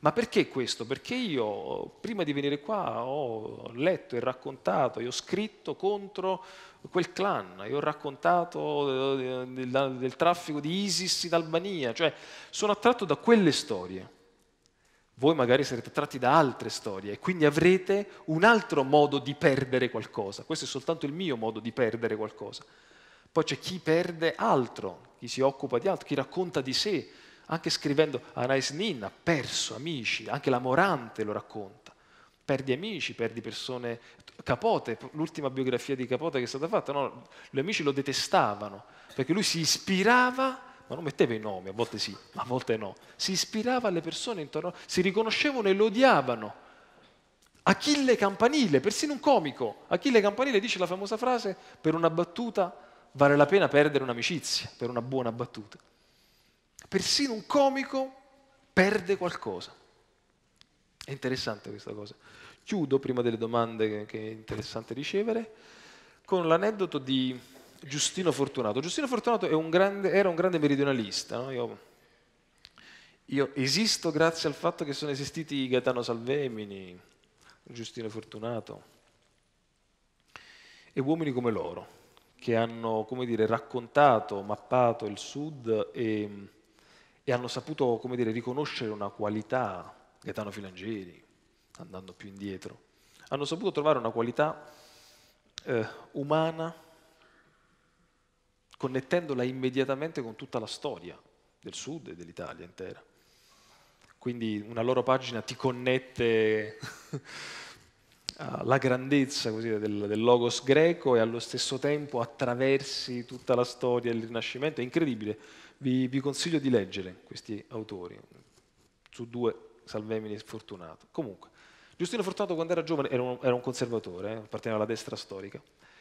[SPEAKER 2] Ma perché questo? Perché io prima di venire qua ho letto e raccontato, e ho scritto contro quel clan, e ho raccontato del, del traffico di ISIS in Albania, cioè sono attratto da quelle storie. Voi magari sarete attratti da altre storie e quindi avrete un altro modo di perdere qualcosa. Questo è soltanto il mio modo di perdere qualcosa. Poi c'è chi perde altro, chi si occupa di altro, chi racconta di sé, anche scrivendo Anais Nin ha perso amici, anche la Morante lo racconta. Perdi amici, perdi persone. Capote, l'ultima biografia di Capote che è stata fatta, no, gli amici lo detestavano perché lui si ispirava ma non metteva i nomi, a volte sì, a volte no. Si ispirava alle persone intorno, si riconoscevano e lo odiavano. Achille Campanile, persino un comico, Achille Campanile dice la famosa frase, per una battuta vale la pena perdere un'amicizia, per una buona battuta. Persino un comico perde qualcosa. È interessante questa cosa. Chiudo prima delle domande che è interessante ricevere con l'aneddoto di Giustino Fortunato. Giustino Fortunato un grande, era un grande meridionalista. No? Io, io, esisto grazie al fatto che sono esistiti Gaetano Salvemini, Giustino Fortunato e uomini come loro, che hanno dire, raccontato, mappato il Sud e, e hanno saputo dire, riconoscere una qualità, Gaetano Filangieri, andando più indietro, hanno saputo trovare una qualità eh, umana connettendola immediatamente con tutta la storia del sud e dell'Italia intera. Quindi una loro pagina ti connette alla grandezza così, del, del, logos greco e allo stesso tempo attraversi tutta la storia del Rinascimento. È incredibile. Vi, vi consiglio di leggere questi autori, su due Salvemini e Fortunato. Comunque, Giustino Fortunato quando era giovane era un, era un conservatore, eh, apparteneva alla destra storica,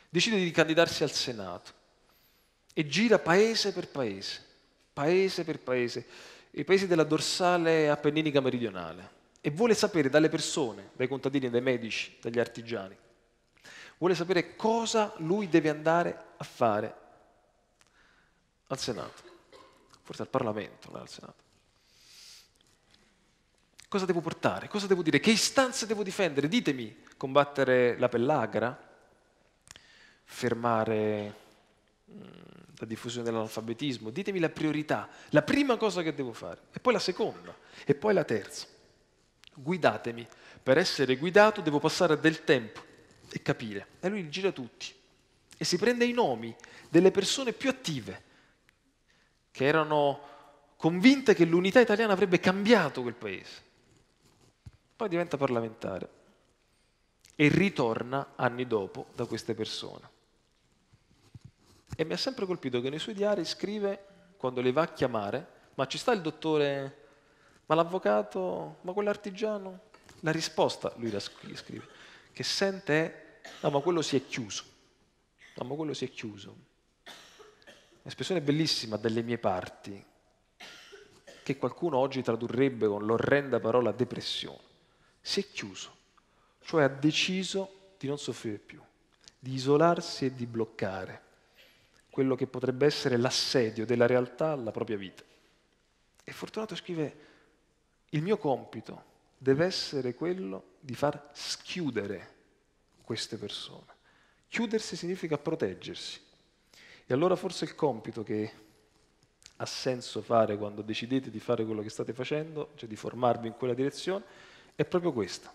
[SPEAKER 2] decide di candidarsi al Senato e gira paese per paese, paese per paese, i paesi della dorsale appenninica meridionale e vuole sapere dalle persone, dai contadini, dai medici, dagli artigiani, vuole sapere cosa lui deve andare a fare al Senato, forse al Parlamento, non al Senato. Cosa devo portare? Cosa devo dire? Che istanze devo difendere? Ditemi, combattere la pellagra? Fermare mm, la diffusione dell'analfabetismo, ditemi la priorità, la prima cosa che devo fare, e poi la seconda, e poi la terza. Guidatemi. Per essere guidato devo passare del tempo e capire. E lui gira tutti e si prende i nomi delle persone più attive, che erano convinte che l'unità italiana avrebbe cambiato quel paese. Poi diventa parlamentare e ritorna anni dopo da queste persone. E mi ha sempre colpito che nei suoi diari scrive, quando le va a chiamare, ma ci sta il dottore, ma l'avvocato, ma quell'artigiano? La risposta, lui la scrive, che sente è, no ma quello si è chiuso, no ma quello si è chiuso. Un'espressione bellissima delle mie parti, che qualcuno oggi tradurrebbe con l'orrenda parola depressione. Si è chiuso, cioè ha deciso di non soffrire più, di isolarsi e di bloccare quello che potrebbe essere l'assedio della realtà alla propria vita. E Fortunato scrive, il mio compito deve essere quello di far schiudere queste persone. Chiudersi significa proteggersi. E allora forse il compito che ha senso fare quando decidete di fare quello che state facendo, cioè di formarvi in quella direzione, è proprio questo.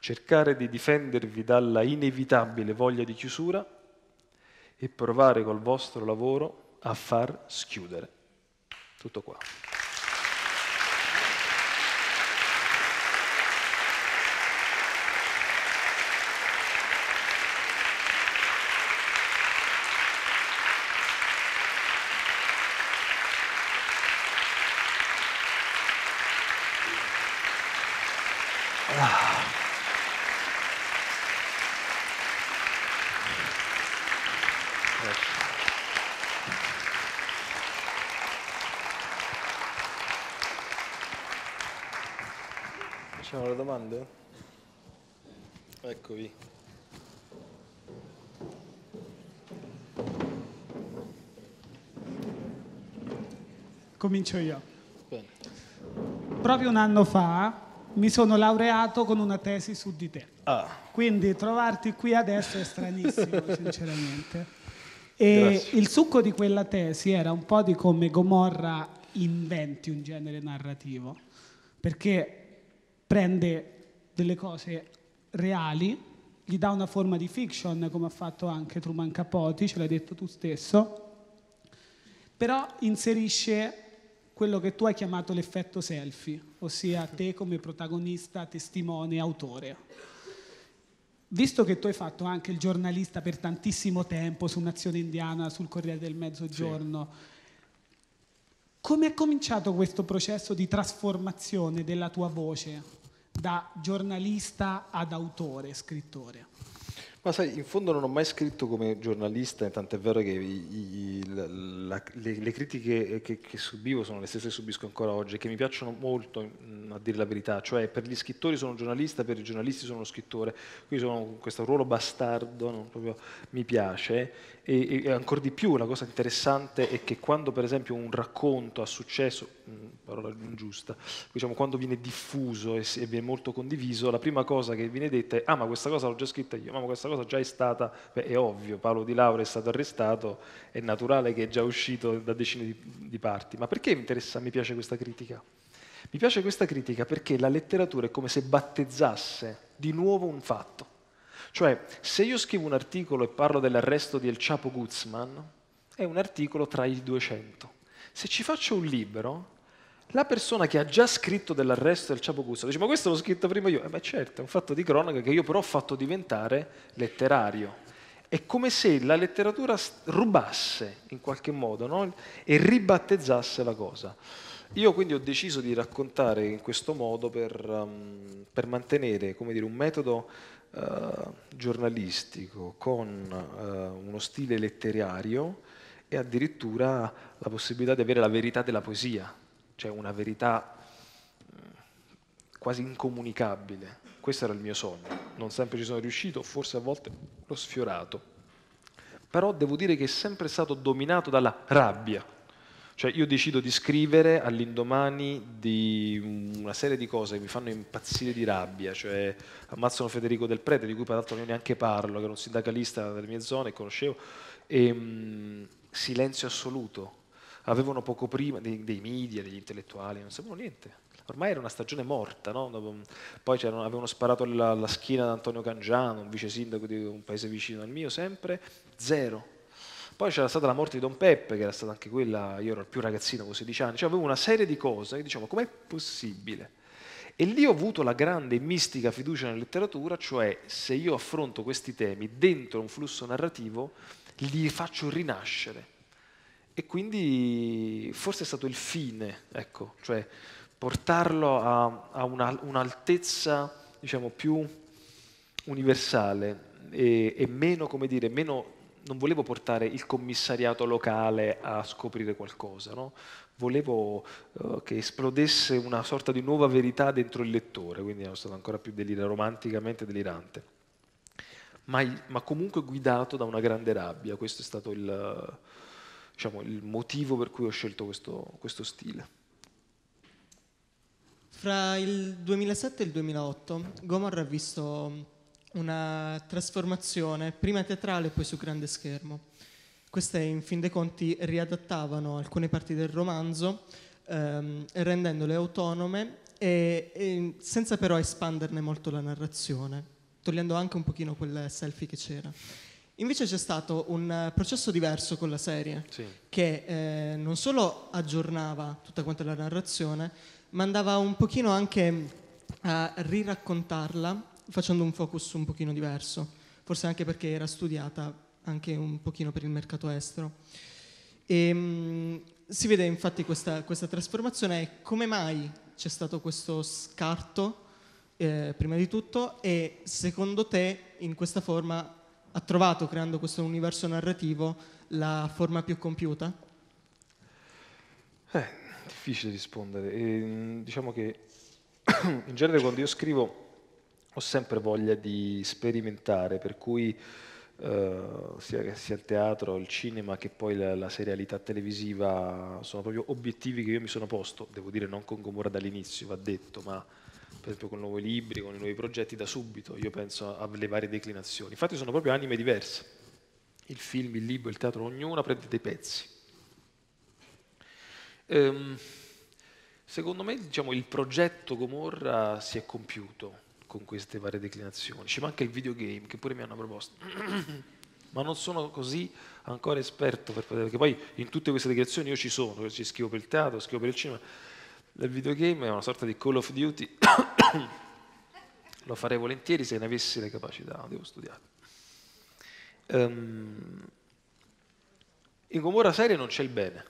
[SPEAKER 2] Cercare di difendervi dalla inevitabile voglia di chiusura e provare col vostro lavoro a far schiudere. Tutto qua. Facciamo le domande? Eccovi.
[SPEAKER 3] Comincio io.
[SPEAKER 2] Bene.
[SPEAKER 3] Proprio un anno fa mi sono laureato con una tesi su di te.
[SPEAKER 2] Ah,
[SPEAKER 3] Quindi trovarti qui adesso è stranissimo, sinceramente. E
[SPEAKER 2] Grazie.
[SPEAKER 3] il succo di quella tesi era un po' di come Gomorra inventi un genere narrativo, perché prende delle cose reali, gli dà una forma di fiction, come ha fatto anche Truman Capote, ce l'hai detto tu stesso, però inserisce quello che tu hai chiamato l'effetto selfie, ossia te come protagonista, testimone, autore. Visto che tu hai fatto anche il giornalista per tantissimo tempo su Nazione Indiana, sul Corriere del Mezzogiorno, come è cominciato questo processo di trasformazione della tua voce da giornalista ad autore, scrittore?
[SPEAKER 2] Ma sai, in fondo non ho mai scritto come giornalista, tant'è vero che i- i- la- le, le critiche che, che subivo sono le stesse che subisco ancora oggi, che mi piacciono molto, a dire la verità, cioè per gli scrittori sono un giornalista, per i giornalisti sono uno scrittore, quindi sono questo ruolo bastardo, mi piace, e, e ancora di più la cosa interessante è che quando per esempio un racconto ha successo, parola ingiusta, diciamo quando viene diffuso e, e viene molto condiviso, la prima cosa che viene detta è ah ma questa cosa l'ho già scritta io, ma questa cosa già è stata, beh, è ovvio, Paolo Di Laura è stato arrestato, è naturale che è già uscito da decine di, di parti, ma perché mi piace questa critica? Mi piace questa critica perché la letteratura è come se battezzasse di nuovo un fatto. Cioè, se io scrivo un articolo e parlo dell'arresto di El Chapo Guzman, è un articolo tra i 200. Se ci faccio un libro, la persona che ha già scritto dell'arresto del Chapo Guzman dice, ma questo l'ho scritto prima io. Eh beh certo, è un fatto di cronaca che io però ho fatto diventare letterario. È come se la letteratura rubasse in qualche modo no? e ribattezzasse la cosa. Io quindi ho deciso di raccontare in questo modo per, um, per mantenere dire, un metodo eh, giornalistico con eh, uno stile letterario e addirittura la possibilità di avere la verità della poesia, cioè una verità mm, quasi incomunicabile. Questo era il mio sogno. Non sempre ci sono riuscito, forse a volte l'ho sfiorato. Però devo dire che è sempre stato dominato dalla rabbia. Cioè io decido di scrivere all'indomani di una serie di cose che mi fanno impazzire di rabbia, cioè ammazzano Federico Del Prete, di cui peraltro io neanche parlo, che era un sindacalista delle mie zone, conoscevo, e mm, silenzio assoluto. Avevano poco prima dei, dei media, degli intellettuali, non sapevano niente. Ormai era una stagione morta, no? Poi avevano sparato alla, alla schiena ad Antonio Cangiano, un vice sindaco di un paese vicino al mio, sempre zero. Poi c'era stata la morte di Don Peppe, che era stata anche quella, io ero più ragazzino, con 16 anni, cioè avevo una serie di cose che diciamo, com'è possibile? E lì ho avuto la grande mistica fiducia nella letteratura, cioè se io affronto questi temi dentro un flusso narrativo, li faccio rinascere. E quindi forse è stato il fine, ecco, cioè portarlo a, a una- un'altezza, diciamo, più universale e, e meno, come dire, meno, non volevo portare il commissariato locale a scoprire qualcosa, no? volevo eh, che esplodesse una sorta di nuova verità dentro il lettore, quindi ero stato ancora più delira- romanticamente delirante, ma, ma comunque guidato da una grande rabbia, questo è stato il, diciamo, il motivo per cui ho scelto questo, questo stile.
[SPEAKER 4] Fra il 2007 e il 2008 Gomorra ha visto una trasformazione, prima teatrale e poi su grande schermo. Queste in fin dei conti riadattavano alcune parti del romanzo ehm, rendendole autonome e, e senza però espanderne molto la narrazione, togliendo anche un pochino quel selfie che c'era. Invece c'è stato un eh, processo diverso con la serie
[SPEAKER 2] Sì.
[SPEAKER 4] che eh, non solo aggiornava tutta quanta la narrazione, ma andava un pochino anche a riraccontarla facendo un focus un pochino diverso, forse anche perché era studiata anche un pochino per il mercato estero. E, mh, si vede infatti questa, questa trasformazione e come mai c'è stato questo scarto, eh, prima di tutto, e secondo te in questa forma ha trovato, creando questo universo narrativo, la forma più compiuta?
[SPEAKER 2] Eh, difficile rispondere. E, mm, diciamo che in genere quando io scrivo ho sempre voglia di sperimentare, per cui eh, sia sia il teatro, il cinema che poi la, la, serialità televisiva sono proprio obiettivi che io mi sono posto, devo dire non con Gomorra dall'inizio, va detto, ma per esempio con nuovi libri, con i nuovi progetti da subito, io penso alle varie declinazioni. Infatti sono proprio anime diverse, il film, il libro, il teatro, ognuno prende dei pezzi. Ehm, secondo me diciamo, il progetto Gomorra si è compiuto con queste varie declinazioni. Ci manca il videogame che pure mi hanno proposto. Ma non sono così ancora esperto per poter, perché poi in tutte queste declinazioni io ci sono, ci scrivo per il teatro, scrivo per il cinema. Il videogame è una sorta di Call of Duty, lo farei volentieri se ne avessi le capacità, devo studiare. Um, in Gomorra serie non c'è il bene,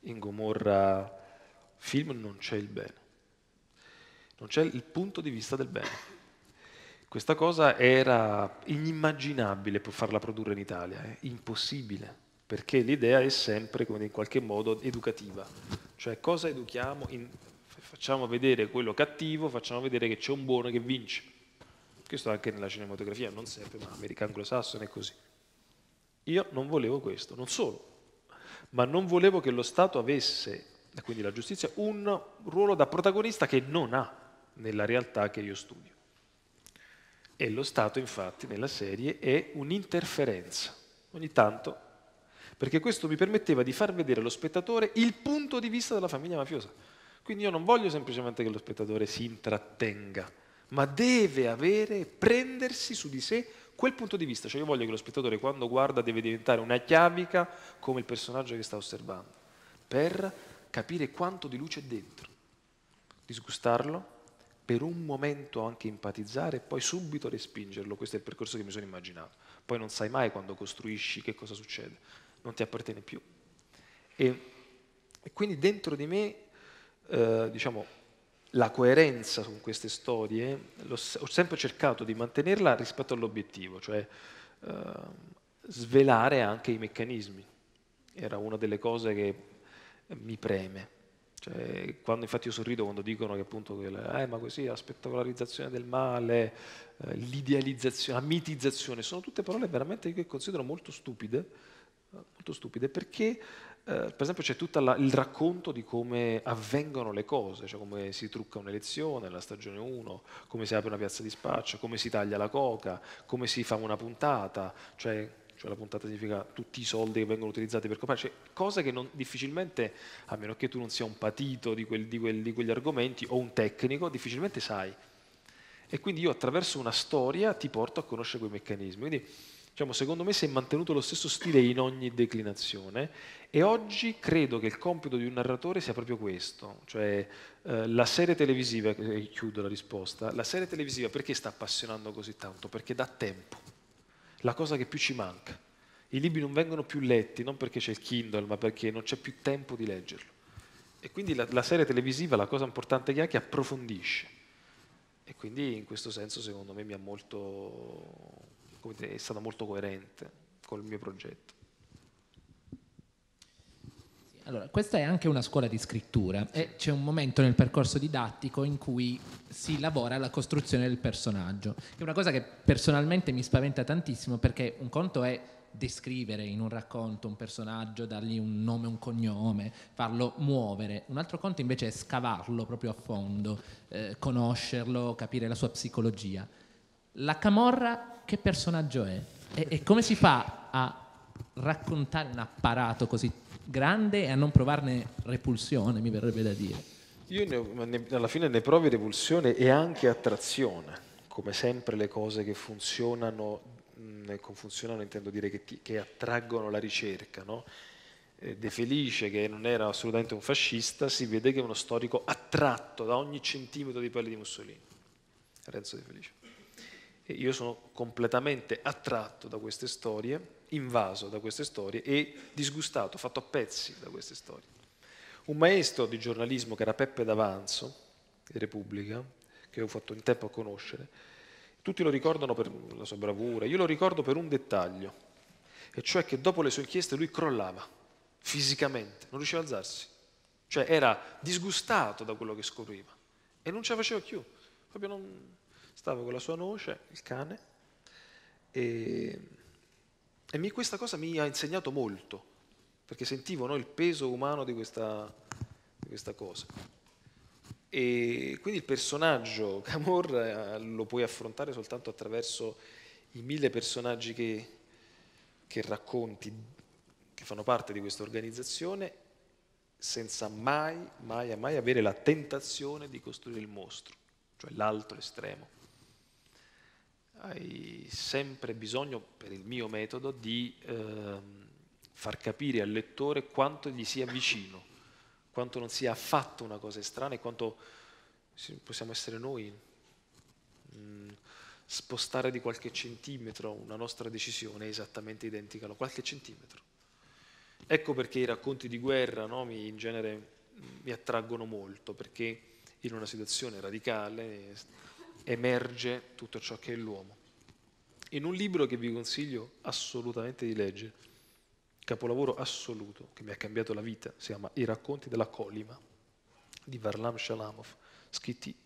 [SPEAKER 2] in Gomorra film non c'è il bene non c'è il punto di vista del bene. Questa cosa era inimmaginabile per farla produrre in Italia, è impossibile, perché l'idea è sempre in qualche modo educativa, cioè cosa educhiamo, in, facciamo vedere quello cattivo, facciamo vedere che c'è un buono che vince. Questo anche nella cinematografia non serve, ma americano anglosassone è così. Io non volevo questo, non solo, ma non volevo che lo Stato avesse, quindi la giustizia, un ruolo da protagonista che non ha nella realtà che io studio. E lo Stato, infatti, nella serie è un'interferenza, ogni tanto, perché questo mi permetteva di far vedere allo spettatore il punto di vista della famiglia mafiosa. Quindi io non voglio semplicemente che lo spettatore si intrattenga, ma deve avere, prendersi su di sé quel punto di vista. Cioè io voglio che lo spettatore quando guarda deve diventare una chiavica come il personaggio che sta osservando, per capire quanto di luce è dentro, disgustarlo, per un momento anche empatizzare e poi subito respingerlo. Questo è il percorso che mi sono immaginato. Poi non sai mai quando costruisci che cosa succede, non ti appartiene più. E, e quindi dentro di me, eh, diciamo, la coerenza con queste storie ho sempre cercato di mantenerla rispetto all'obiettivo, cioè eh, svelare anche i meccanismi. Era una delle cose che mi preme. Cioè, quando infatti io sorrido quando dicono che appunto eh, ma così la spettacolarizzazione del male, eh, l'idealizzazione, la mitizzazione, sono tutte parole veramente che considero molto stupide, molto stupide perché eh, per esempio c'è tutto il racconto di come avvengono le cose, cioè come si trucca un'elezione, la stagione 1, come si apre una piazza di spaccio, come si taglia la coca, come si fa una puntata, cioè cioè la puntata significa tutti i soldi che vengono utilizzati per comprare, cioè cose che non, difficilmente, a meno che tu non sia un patito di, quel, di, quel, di quegli argomenti o un tecnico, difficilmente sai. E quindi io attraverso una storia ti porto a conoscere quei meccanismi. Quindi diciamo, secondo me si è mantenuto lo stesso stile in ogni declinazione e oggi credo che il compito di un narratore sia proprio questo, cioè eh, la serie televisiva, e chiudo la risposta, la serie televisiva perché sta appassionando così tanto? Perché dà tempo la cosa che più ci manca. I libri non vengono più letti, non perché c'è il Kindle, ma perché non c'è più tempo di leggerlo. E quindi la, la serie televisiva, la cosa importante che ha, è che approfondisce. E quindi in questo senso, secondo me, mi ha molto, è stata molto coerente con il mio progetto.
[SPEAKER 5] Allora, questa è anche una scuola di scrittura e c'è un momento nel percorso didattico in cui si lavora alla costruzione del personaggio. È una cosa che personalmente mi spaventa tantissimo perché un conto è descrivere in un racconto un personaggio, dargli un nome, un cognome, farlo muovere. Un altro conto invece è scavarlo proprio a fondo, eh, conoscerlo, capire la sua psicologia. La Camorra che personaggio è? E, e come si fa a raccontare un apparato così grande e a non provarne repulsione, mi verrebbe da dire.
[SPEAKER 2] Io ne, alla fine ne provi repulsione e anche attrazione, come sempre le cose che funzionano, mh, con funzionano intendo dire che, ti, che attraggono la ricerca. No? Eh, De Felice, che non era assolutamente un fascista, si vede che è uno storico attratto da ogni centimetro di pelle di Mussolini, Renzo De Felice. Io sono completamente attratto da queste storie invaso da queste storie e disgustato, fatto a pezzi da queste storie. Un maestro di giornalismo che era Peppe D'Avanzo, di Repubblica, che ho fatto in tempo a conoscere, tutti lo ricordano per la sua bravura, io lo ricordo per un dettaglio, e cioè che dopo le sue inchieste lui crollava fisicamente, non riusciva a alzarsi, cioè era disgustato da quello che scopriva e non ce la faceva più, proprio non, stava con la sua noce, il cane, e, e mi, questa cosa mi ha insegnato molto, perché sentivo no, il peso umano di questa, di questa cosa. E quindi il personaggio Camorra eh, lo puoi affrontare soltanto attraverso i mille personaggi che, che racconti, che fanno parte di questa organizzazione, senza mai, mai, mai avere la tentazione di costruire il mostro, cioè l'altro estremo. Hai sempre bisogno, per il mio metodo, di eh, far capire al lettore quanto gli sia vicino, quanto non sia affatto una cosa strana e quanto possiamo essere noi. Mm, spostare di qualche centimetro una nostra decisione è esattamente identica, qualche centimetro. Ecco perché i racconti di guerra no, mi, in genere mi attraggono molto, perché in una situazione radicale emerge tutto ciò che è l'uomo. In un libro che vi consiglio assolutamente di leggere, capolavoro assoluto che mi ha cambiato la vita, si chiama I racconti della colima di Varlam Shalamov, scritti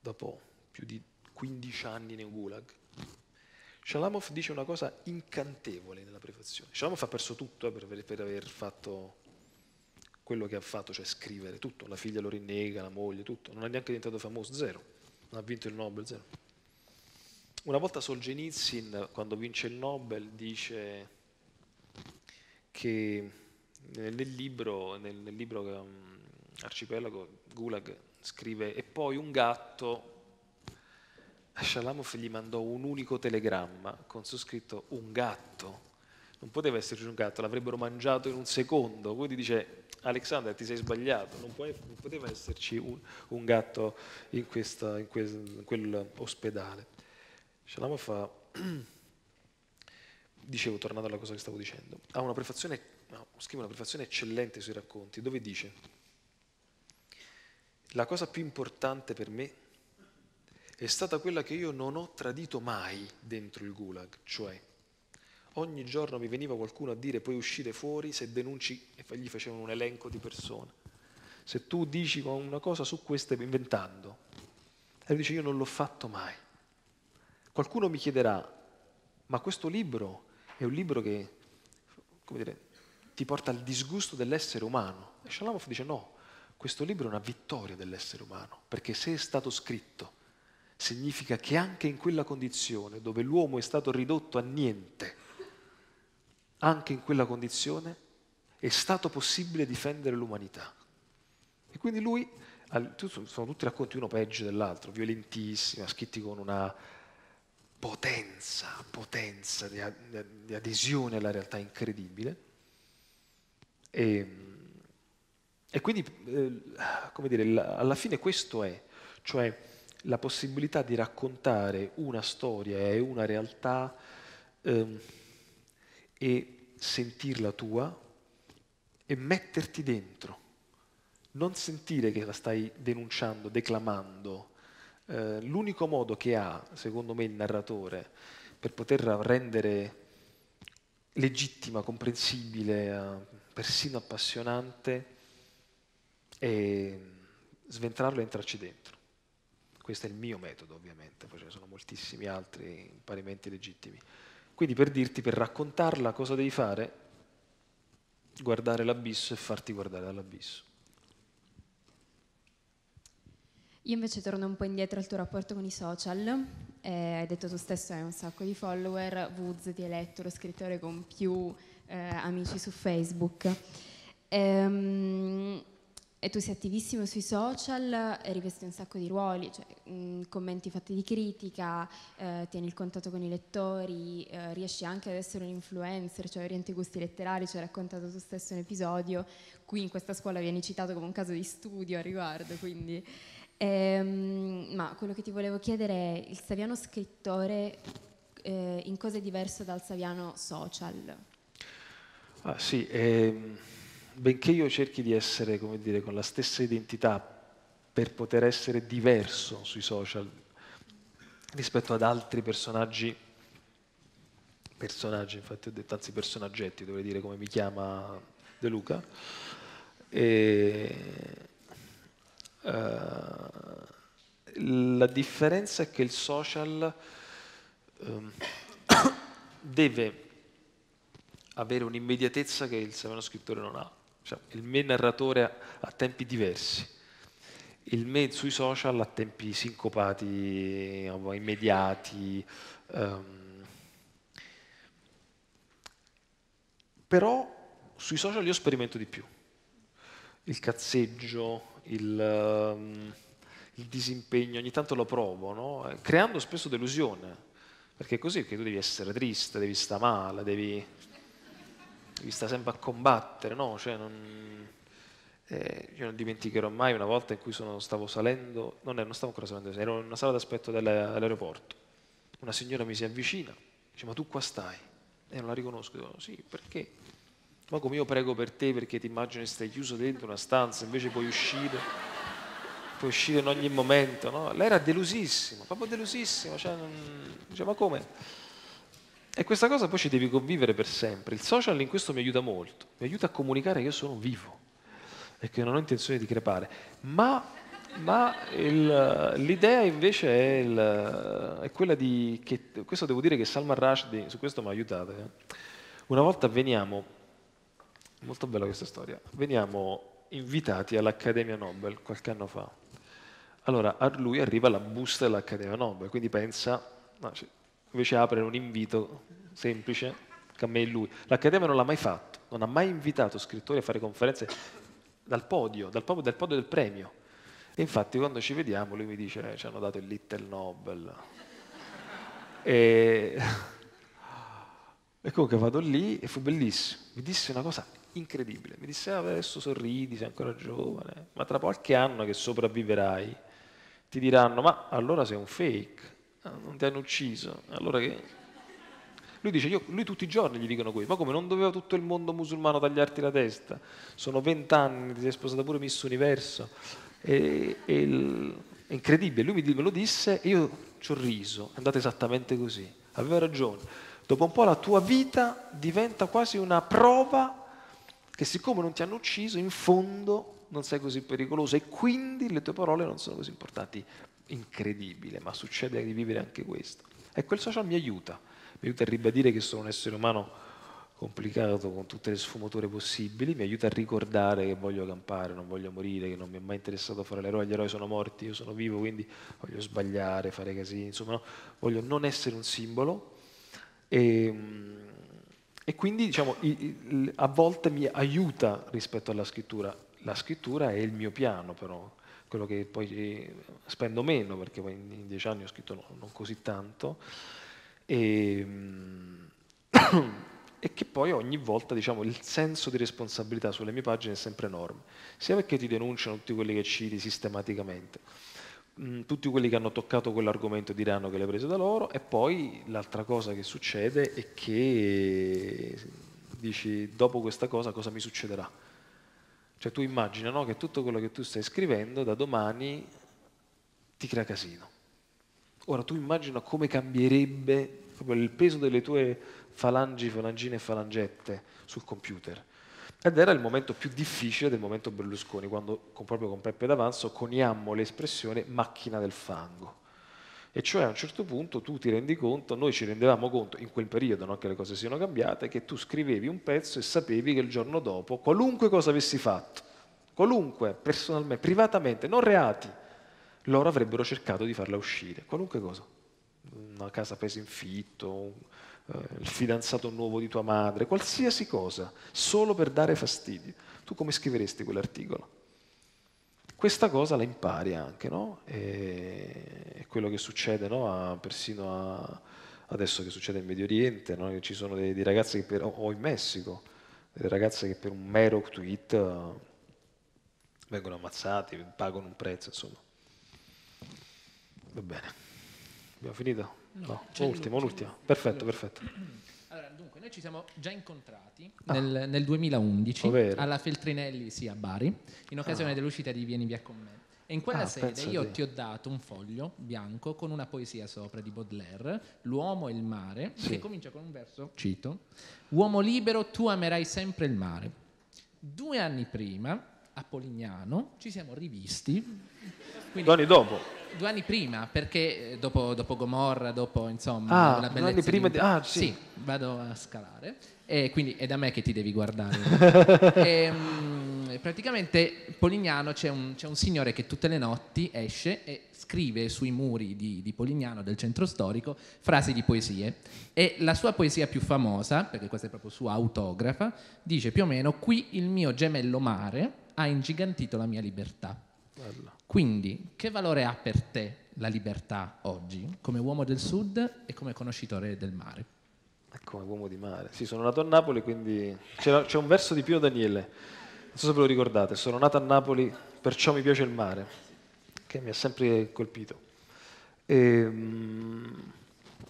[SPEAKER 2] dopo più di 15 anni nel Gulag. Shalamov dice una cosa incantevole nella prefazione. Shalamov ha perso tutto eh, per, per, aver fatto quello che ha fatto, cioè scrivere tutto. La figlia lo rinnega, la moglie, tutto. Non è neanche diventato famoso, zero. Ha vinto il Nobel, zero. Una volta Solzhenitsyn, quando vince il Nobel, dice che nel libro, nel, nel libro um, Arcipelago, Gulag scrive, e poi un gatto Shalamov gli mandò un unico telegramma con su scritto un gatto. Non poteva esserci un gatto, l'avrebbero mangiato in un secondo. Quindi dice, Alexander ti sei sbagliato, non, può, non poteva esserci un, un gatto in, questa, in, quel, in quell'ospedale. Shalamov ha, dicevo, tornando alla cosa che stavo dicendo, ha una prefazione, no, scrive una prefazione eccellente sui racconti, dove dice, la cosa più importante per me è stata quella che io non ho tradito mai dentro il gulag, cioè ogni giorno mi veniva qualcuno a dire puoi uscire fuori se denunci e gli facevano un elenco di persone. Se tu dici una cosa su queste inventando, e lui dice io non l'ho fatto mai. Qualcuno mi chiederà, ma questo libro è un libro che, dire, ti porta al disgusto dell'essere umano. E Shalamov dice no, questo libro è una vittoria dell'essere umano, perché se è stato scritto significa che anche in quella condizione dove l'uomo è stato ridotto a niente, anche in quella condizione è stato possibile difendere l'umanità. E quindi lui, sono tutti racconti uno peggio dell'altro, violentissimi, scritti con una potenza, potenza di, adesione alla realtà incredibile. E, e quindi, eh, come dire, alla fine questo è, cioè la possibilità di raccontare una storia e una realtà ehm, e sentirla tua e metterti dentro, non sentire che la stai denunciando, declamando. Eh, l'unico modo che ha, secondo me, il narratore per poter rendere legittima, comprensibile, eh, persino appassionante, è sventrarlo e entrarci dentro. Questo è il mio metodo, ovviamente, poi ce ne sono moltissimi altri parimenti legittimi. Quindi per dirti, per raccontarla, cosa devi fare? Guardare l'abisso e farti guardare dall'abisso.
[SPEAKER 6] Io invece torno un po' indietro al tuo rapporto con i social. Eh, hai detto tu stesso hai un sacco di follower, Woods ti hai letto lo scrittore con più eh, amici su Facebook. Ehm, e tu sei attivissimo sui social e rivesti un sacco di ruoli, cioè, mh, commenti fatti di critica, eh, tieni il contatto con i lettori, eh, riesci anche ad essere un influencer, cioè orienti i gusti letterari, ci hai raccontato tu stesso un episodio, qui in questa scuola vieni citato come un caso di studio a riguardo, quindi... Ehm, ma quello che ti volevo chiedere è il Saviano scrittore eh, in cosa è diverso dal Saviano social?
[SPEAKER 2] Ah, sì, ehm benché io cerchi di essere, come dire, con la stessa identità per poter essere diverso sui social rispetto ad altri personaggi, personaggi, infatti ho detto anzi personaggetti, dovrei dire come mi chiama De Luca, e, uh, la differenza è che il social ehm, deve avere un'immediatezza che il severo scrittore non ha. Cioè, il me narratore ha tempi diversi, il me sui social ha tempi sincopati, immediati. ehm, però sui social io sperimento di più. Il cazzeggio, il, ehm, il disimpegno, ogni tanto lo provo, no? Eh, creando spesso delusione. Perché è così che tu devi essere triste, devi stare male, devi, devi stare sempre a combattere, no? Cioè non, eh, io non dimenticherò mai una volta in cui sono, stavo salendo, non, non stavo ancora salendo, ero in una sala d'aspetto dell'aeroporto. Una signora mi si avvicina, dice ma tu qua stai? E non la riconosco, dico sì, perché? Ma come io prego per te perché ti immagini che stai chiuso dentro una stanza, invece puoi uscire, puoi uscire in ogni momento, no? Lei era delusissima, proprio delusissima, cioè, non... dice ma come? E questa cosa poi ci devi convivere per sempre. Il social in questo mi aiuta molto, mi aiuta a comunicare che io sono vivo e che non ho intenzione di crepare, ma, ma il- l'idea invece è, il- è quella di, che, questo devo dire che Salman Rushdie, su questo mi ha aiutato, eh. una volta veniamo Molto bella questa storia. Veniamo invitati all'Accademia Nobel qualche anno fa. Allora a lui arriva la busta dell'Accademia Nobel, quindi pensa, no, cioè, invece apre un invito semplice, che a me è lui. L'Accademia non l'ha mai fatto, non ha mai invitato scrittori a fare conferenze dal podio, dal, podio- dal podio del premio. E infatti quando ci vediamo lui mi dice, "Eh, ci hanno dato il Little Nobel. E... E comunque vado lì e fu bellissimo. Mi disse una cosa incredibile. Mi disse, "Ah, adesso sorridi, sei ancora giovane, ma tra qualche anno che sopravviverai ti diranno, ma allora sei un fake, ah, non ti hanno ucciso. Allora che... Lui dice, io, lui tutti i giorni gli dicono questo, ma come non doveva tutto il mondo musulmano tagliarti la testa? Sono vent'anni, ti sei sposata pure Miss Universo. E, e il- è incredibile, lui me lo disse e io ci ho riso, è andata esattamente così, aveva ragione. Dopo un po' la tua vita diventa quasi una prova che siccome non ti hanno ucciso, in fondo non sei così pericoloso e quindi le tue parole non sono così importanti. Incredibile, ma succede di vivere anche questo. E quel social mi aiuta, mi aiuta a ribadire che sono un essere umano complicato con tutte le sfumature possibili, mi aiuta a ricordare che voglio campare, non voglio morire, che non mi è mai interessato fare l'eroe, gli eroi sono morti, io sono vivo, quindi voglio sbagliare, fare casini, insomma, no? voglio non essere un simbolo. E, mm, e quindi diciamo, a volte mi aiuta rispetto alla scrittura. La scrittura è il mio piano, però, quello che poi eh, spendo meno, perché poi in dieci anni ho scritto no- non così tanto. E, mm, e che poi ogni volta diciamo, il senso di responsabilità sulle mie pagine è sempre enorme, sia perché ti denunciano tutti quelli che citi sistematicamente, Mm, tutti quelli che hanno toccato quell'argomento diranno che l'hai preso da loro e poi l'altra cosa che succede è che dici dopo questa cosa cosa mi succederà. Cioè tu immagina no, che tutto quello che tu stai scrivendo da domani ti crea casino. Ora tu immagina come cambierebbe il peso delle tue falangi, falangine e falangette sul computer. Ed era il momento più difficile del momento Berlusconi, quando con- proprio con Peppe D'Avanzo coniammo l'espressione macchina del fango. E cioè a un certo punto tu ti rendi conto, noi ci rendevamo conto in quel periodo, non che le cose siano cambiate, che tu scrivevi un pezzo e sapevi che il giorno dopo, qualunque cosa avessi fatto, qualunque, personalmente, privatamente, non reati, loro avrebbero cercato di farla uscire, qualunque cosa. Una casa presa in fitto, eh, il fidanzato nuovo di tua madre, qualsiasi cosa, solo per dare fastidio. Tu come scriveresti quell'articolo? Questa cosa la impari anche, no? E è quello che succede, no? A- persino a- adesso che succede in Medio Oriente, no? Ci sono dei, dei ragazzi che per- o in Messico, delle ragazze che per un mero tweet eh, vengono ammazzati, pagano un prezzo, insomma. Va bene. Abbiamo finito? No,
[SPEAKER 5] c'è
[SPEAKER 2] l'ultimo.
[SPEAKER 5] lui.
[SPEAKER 2] Perfetto, perfetto.
[SPEAKER 5] Allora, dunque, noi ci siamo già incontrati nel, nel 2011
[SPEAKER 2] Ovvero?
[SPEAKER 5] alla Feltrinelli, sì, a Bari, in occasione dell'uscita di Vieni via con me. E in quella
[SPEAKER 2] Ah,
[SPEAKER 5] sede io
[SPEAKER 2] te.
[SPEAKER 5] ti ho dato un foglio bianco con una poesia sopra di Baudelaire, L'uomo e il mare,
[SPEAKER 2] Sì.
[SPEAKER 5] che comincia con un verso, cito, Uomo libero, tu amerai sempre il mare. Due anni prima a Polignano, ci siamo rivisti.
[SPEAKER 2] Quindi, due anni dopo?
[SPEAKER 5] Due anni prima, perché eh, dopo, dopo Gomorra, dopo insomma
[SPEAKER 2] ah, la due anni prima di... Ah, sì.
[SPEAKER 5] sì, vado a scalare. E quindi è da me che ti devi guardare. e, um, praticamente Polignano c'è un, c'è un, signore che tutte le notti esce e scrive sui muri di, di, Polignano, del centro storico, frasi di poesie. E la sua poesia più famosa, perché questa è proprio sua autografa, dice più o meno: Qui il mio gemello mare ha ingigantito la mia libertà. Bello. Quindi, che valore ha per te la libertà oggi, come uomo del sud e come conoscitore del mare?
[SPEAKER 2] Come uomo di mare. Sì, sono nato a Napoli, quindi c'è, c'è un verso di Pio Daniele, non so se ve lo ricordate, sono nato a Napoli, perciò mi piace il mare, che mi ha sempre colpito. E, ehm,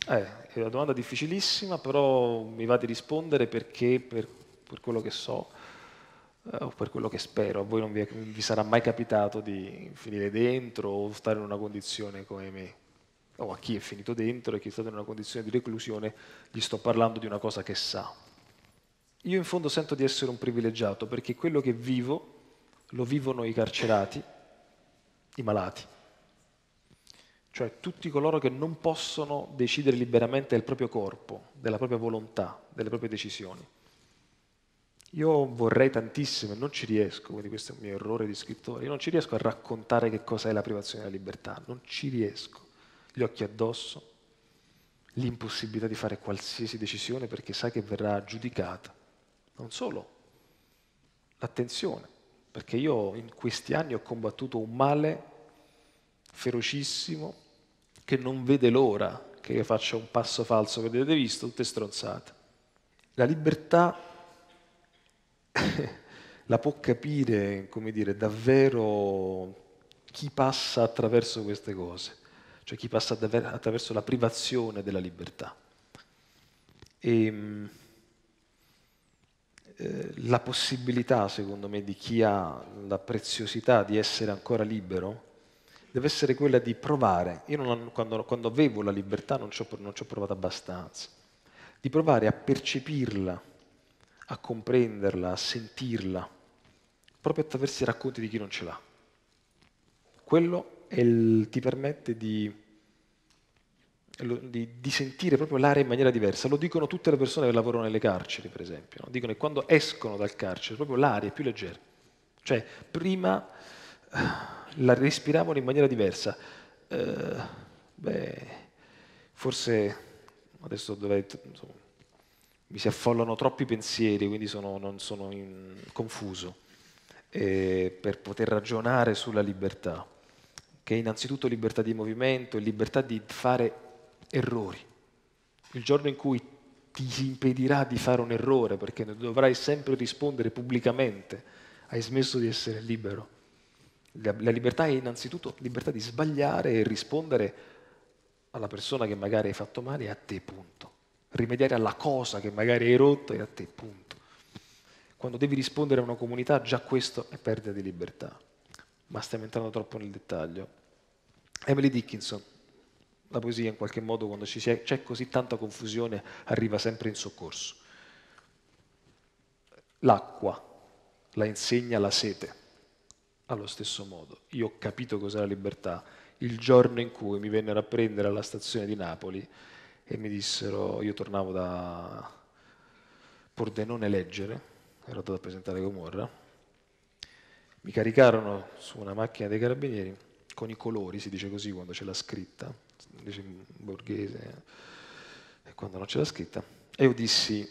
[SPEAKER 2] eh, è una domanda difficilissima, però mi va di rispondere perché per, per quello che so eh, o per quello che spero, a voi non vi, vi sarà mai capitato di finire dentro o stare in una condizione come me o a chi è finito dentro e chi è stato in una condizione di reclusione, gli sto parlando di una cosa che sa. Io in fondo sento di essere un privilegiato perché quello che vivo lo vivono i carcerati, i malati, cioè tutti coloro che non possono decidere liberamente del proprio corpo, della propria volontà, delle proprie decisioni. Io vorrei tantissimo e non ci riesco, quindi questo è un mio errore di scrittore, io non ci riesco a raccontare che cos'è la privazione della libertà, non ci riesco. Gli occhi addosso, l'impossibilità di fare qualsiasi decisione perché sai che verrà giudicata. Non solo, l'attenzione, perché io in questi anni ho combattuto un male ferocissimo che non vede l'ora che io faccia un passo falso, vedete visto, tutte stronzate. La libertà la può capire, come dire, davvero chi passa attraverso queste cose, cioè chi passa attraverso la privazione della libertà. E, ehm, eh, la possibilità, secondo me, di chi ha la preziosità di essere ancora libero deve essere quella di provare. Io non, quando, quando, avevo la libertà non ci, ho, non ci ho provato abbastanza, di provare a percepirla a comprenderla, a sentirla, proprio attraverso i racconti di chi non ce l'ha. Quello il, ti permette di, di, di, sentire proprio l'area in maniera diversa. Lo dicono tutte le persone che lavorano nelle carceri, per esempio. No? Dicono che quando escono dal carcere, proprio l'aria è più leggera. Cioè, prima uh, la respiravano in maniera diversa. Uh, beh, forse adesso dovete... Insomma, mi si affollano troppi pensieri, quindi sono, non sono in, confuso, eh, per poter ragionare sulla libertà, che è innanzitutto libertà di movimento e libertà di fare errori. Il giorno in cui ti si impedirà di fare un errore, perché dovrai sempre rispondere pubblicamente, hai smesso di essere libero. La, la libertà è innanzitutto libertà di sbagliare e rispondere alla persona che magari hai fatto male e a te, punto rimediare alla cosa che magari hai rotto e a te, punto. Quando devi rispondere a una comunità, già questo è perdita di libertà. Ma stiamo entrando troppo nel dettaglio. Emily Dickinson, la poesia in qualche modo quando è, c'è così tanta confusione arriva sempre in soccorso. L'acqua la insegna la sete, allo stesso modo. Io ho capito cos'è la libertà il giorno in cui mi vennero a prendere alla stazione di Napoli e mi dissero, io tornavo da Pordenone Leggere, ero andato a presentare Gomorra, mi caricarono su una macchina dei carabinieri con i colori, si dice così quando c'è la scritta, dice in borghese, e quando non c'è la scritta, e io dissi,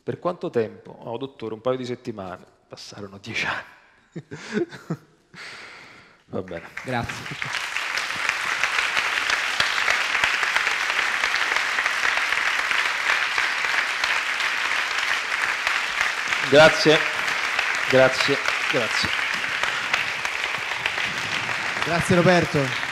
[SPEAKER 2] per quanto tempo? Oh dottore, un paio di settimane, passarono dieci anni. Va bene.
[SPEAKER 5] Grazie.
[SPEAKER 2] Grazie, grazie, grazie.
[SPEAKER 1] Grazie Roberto.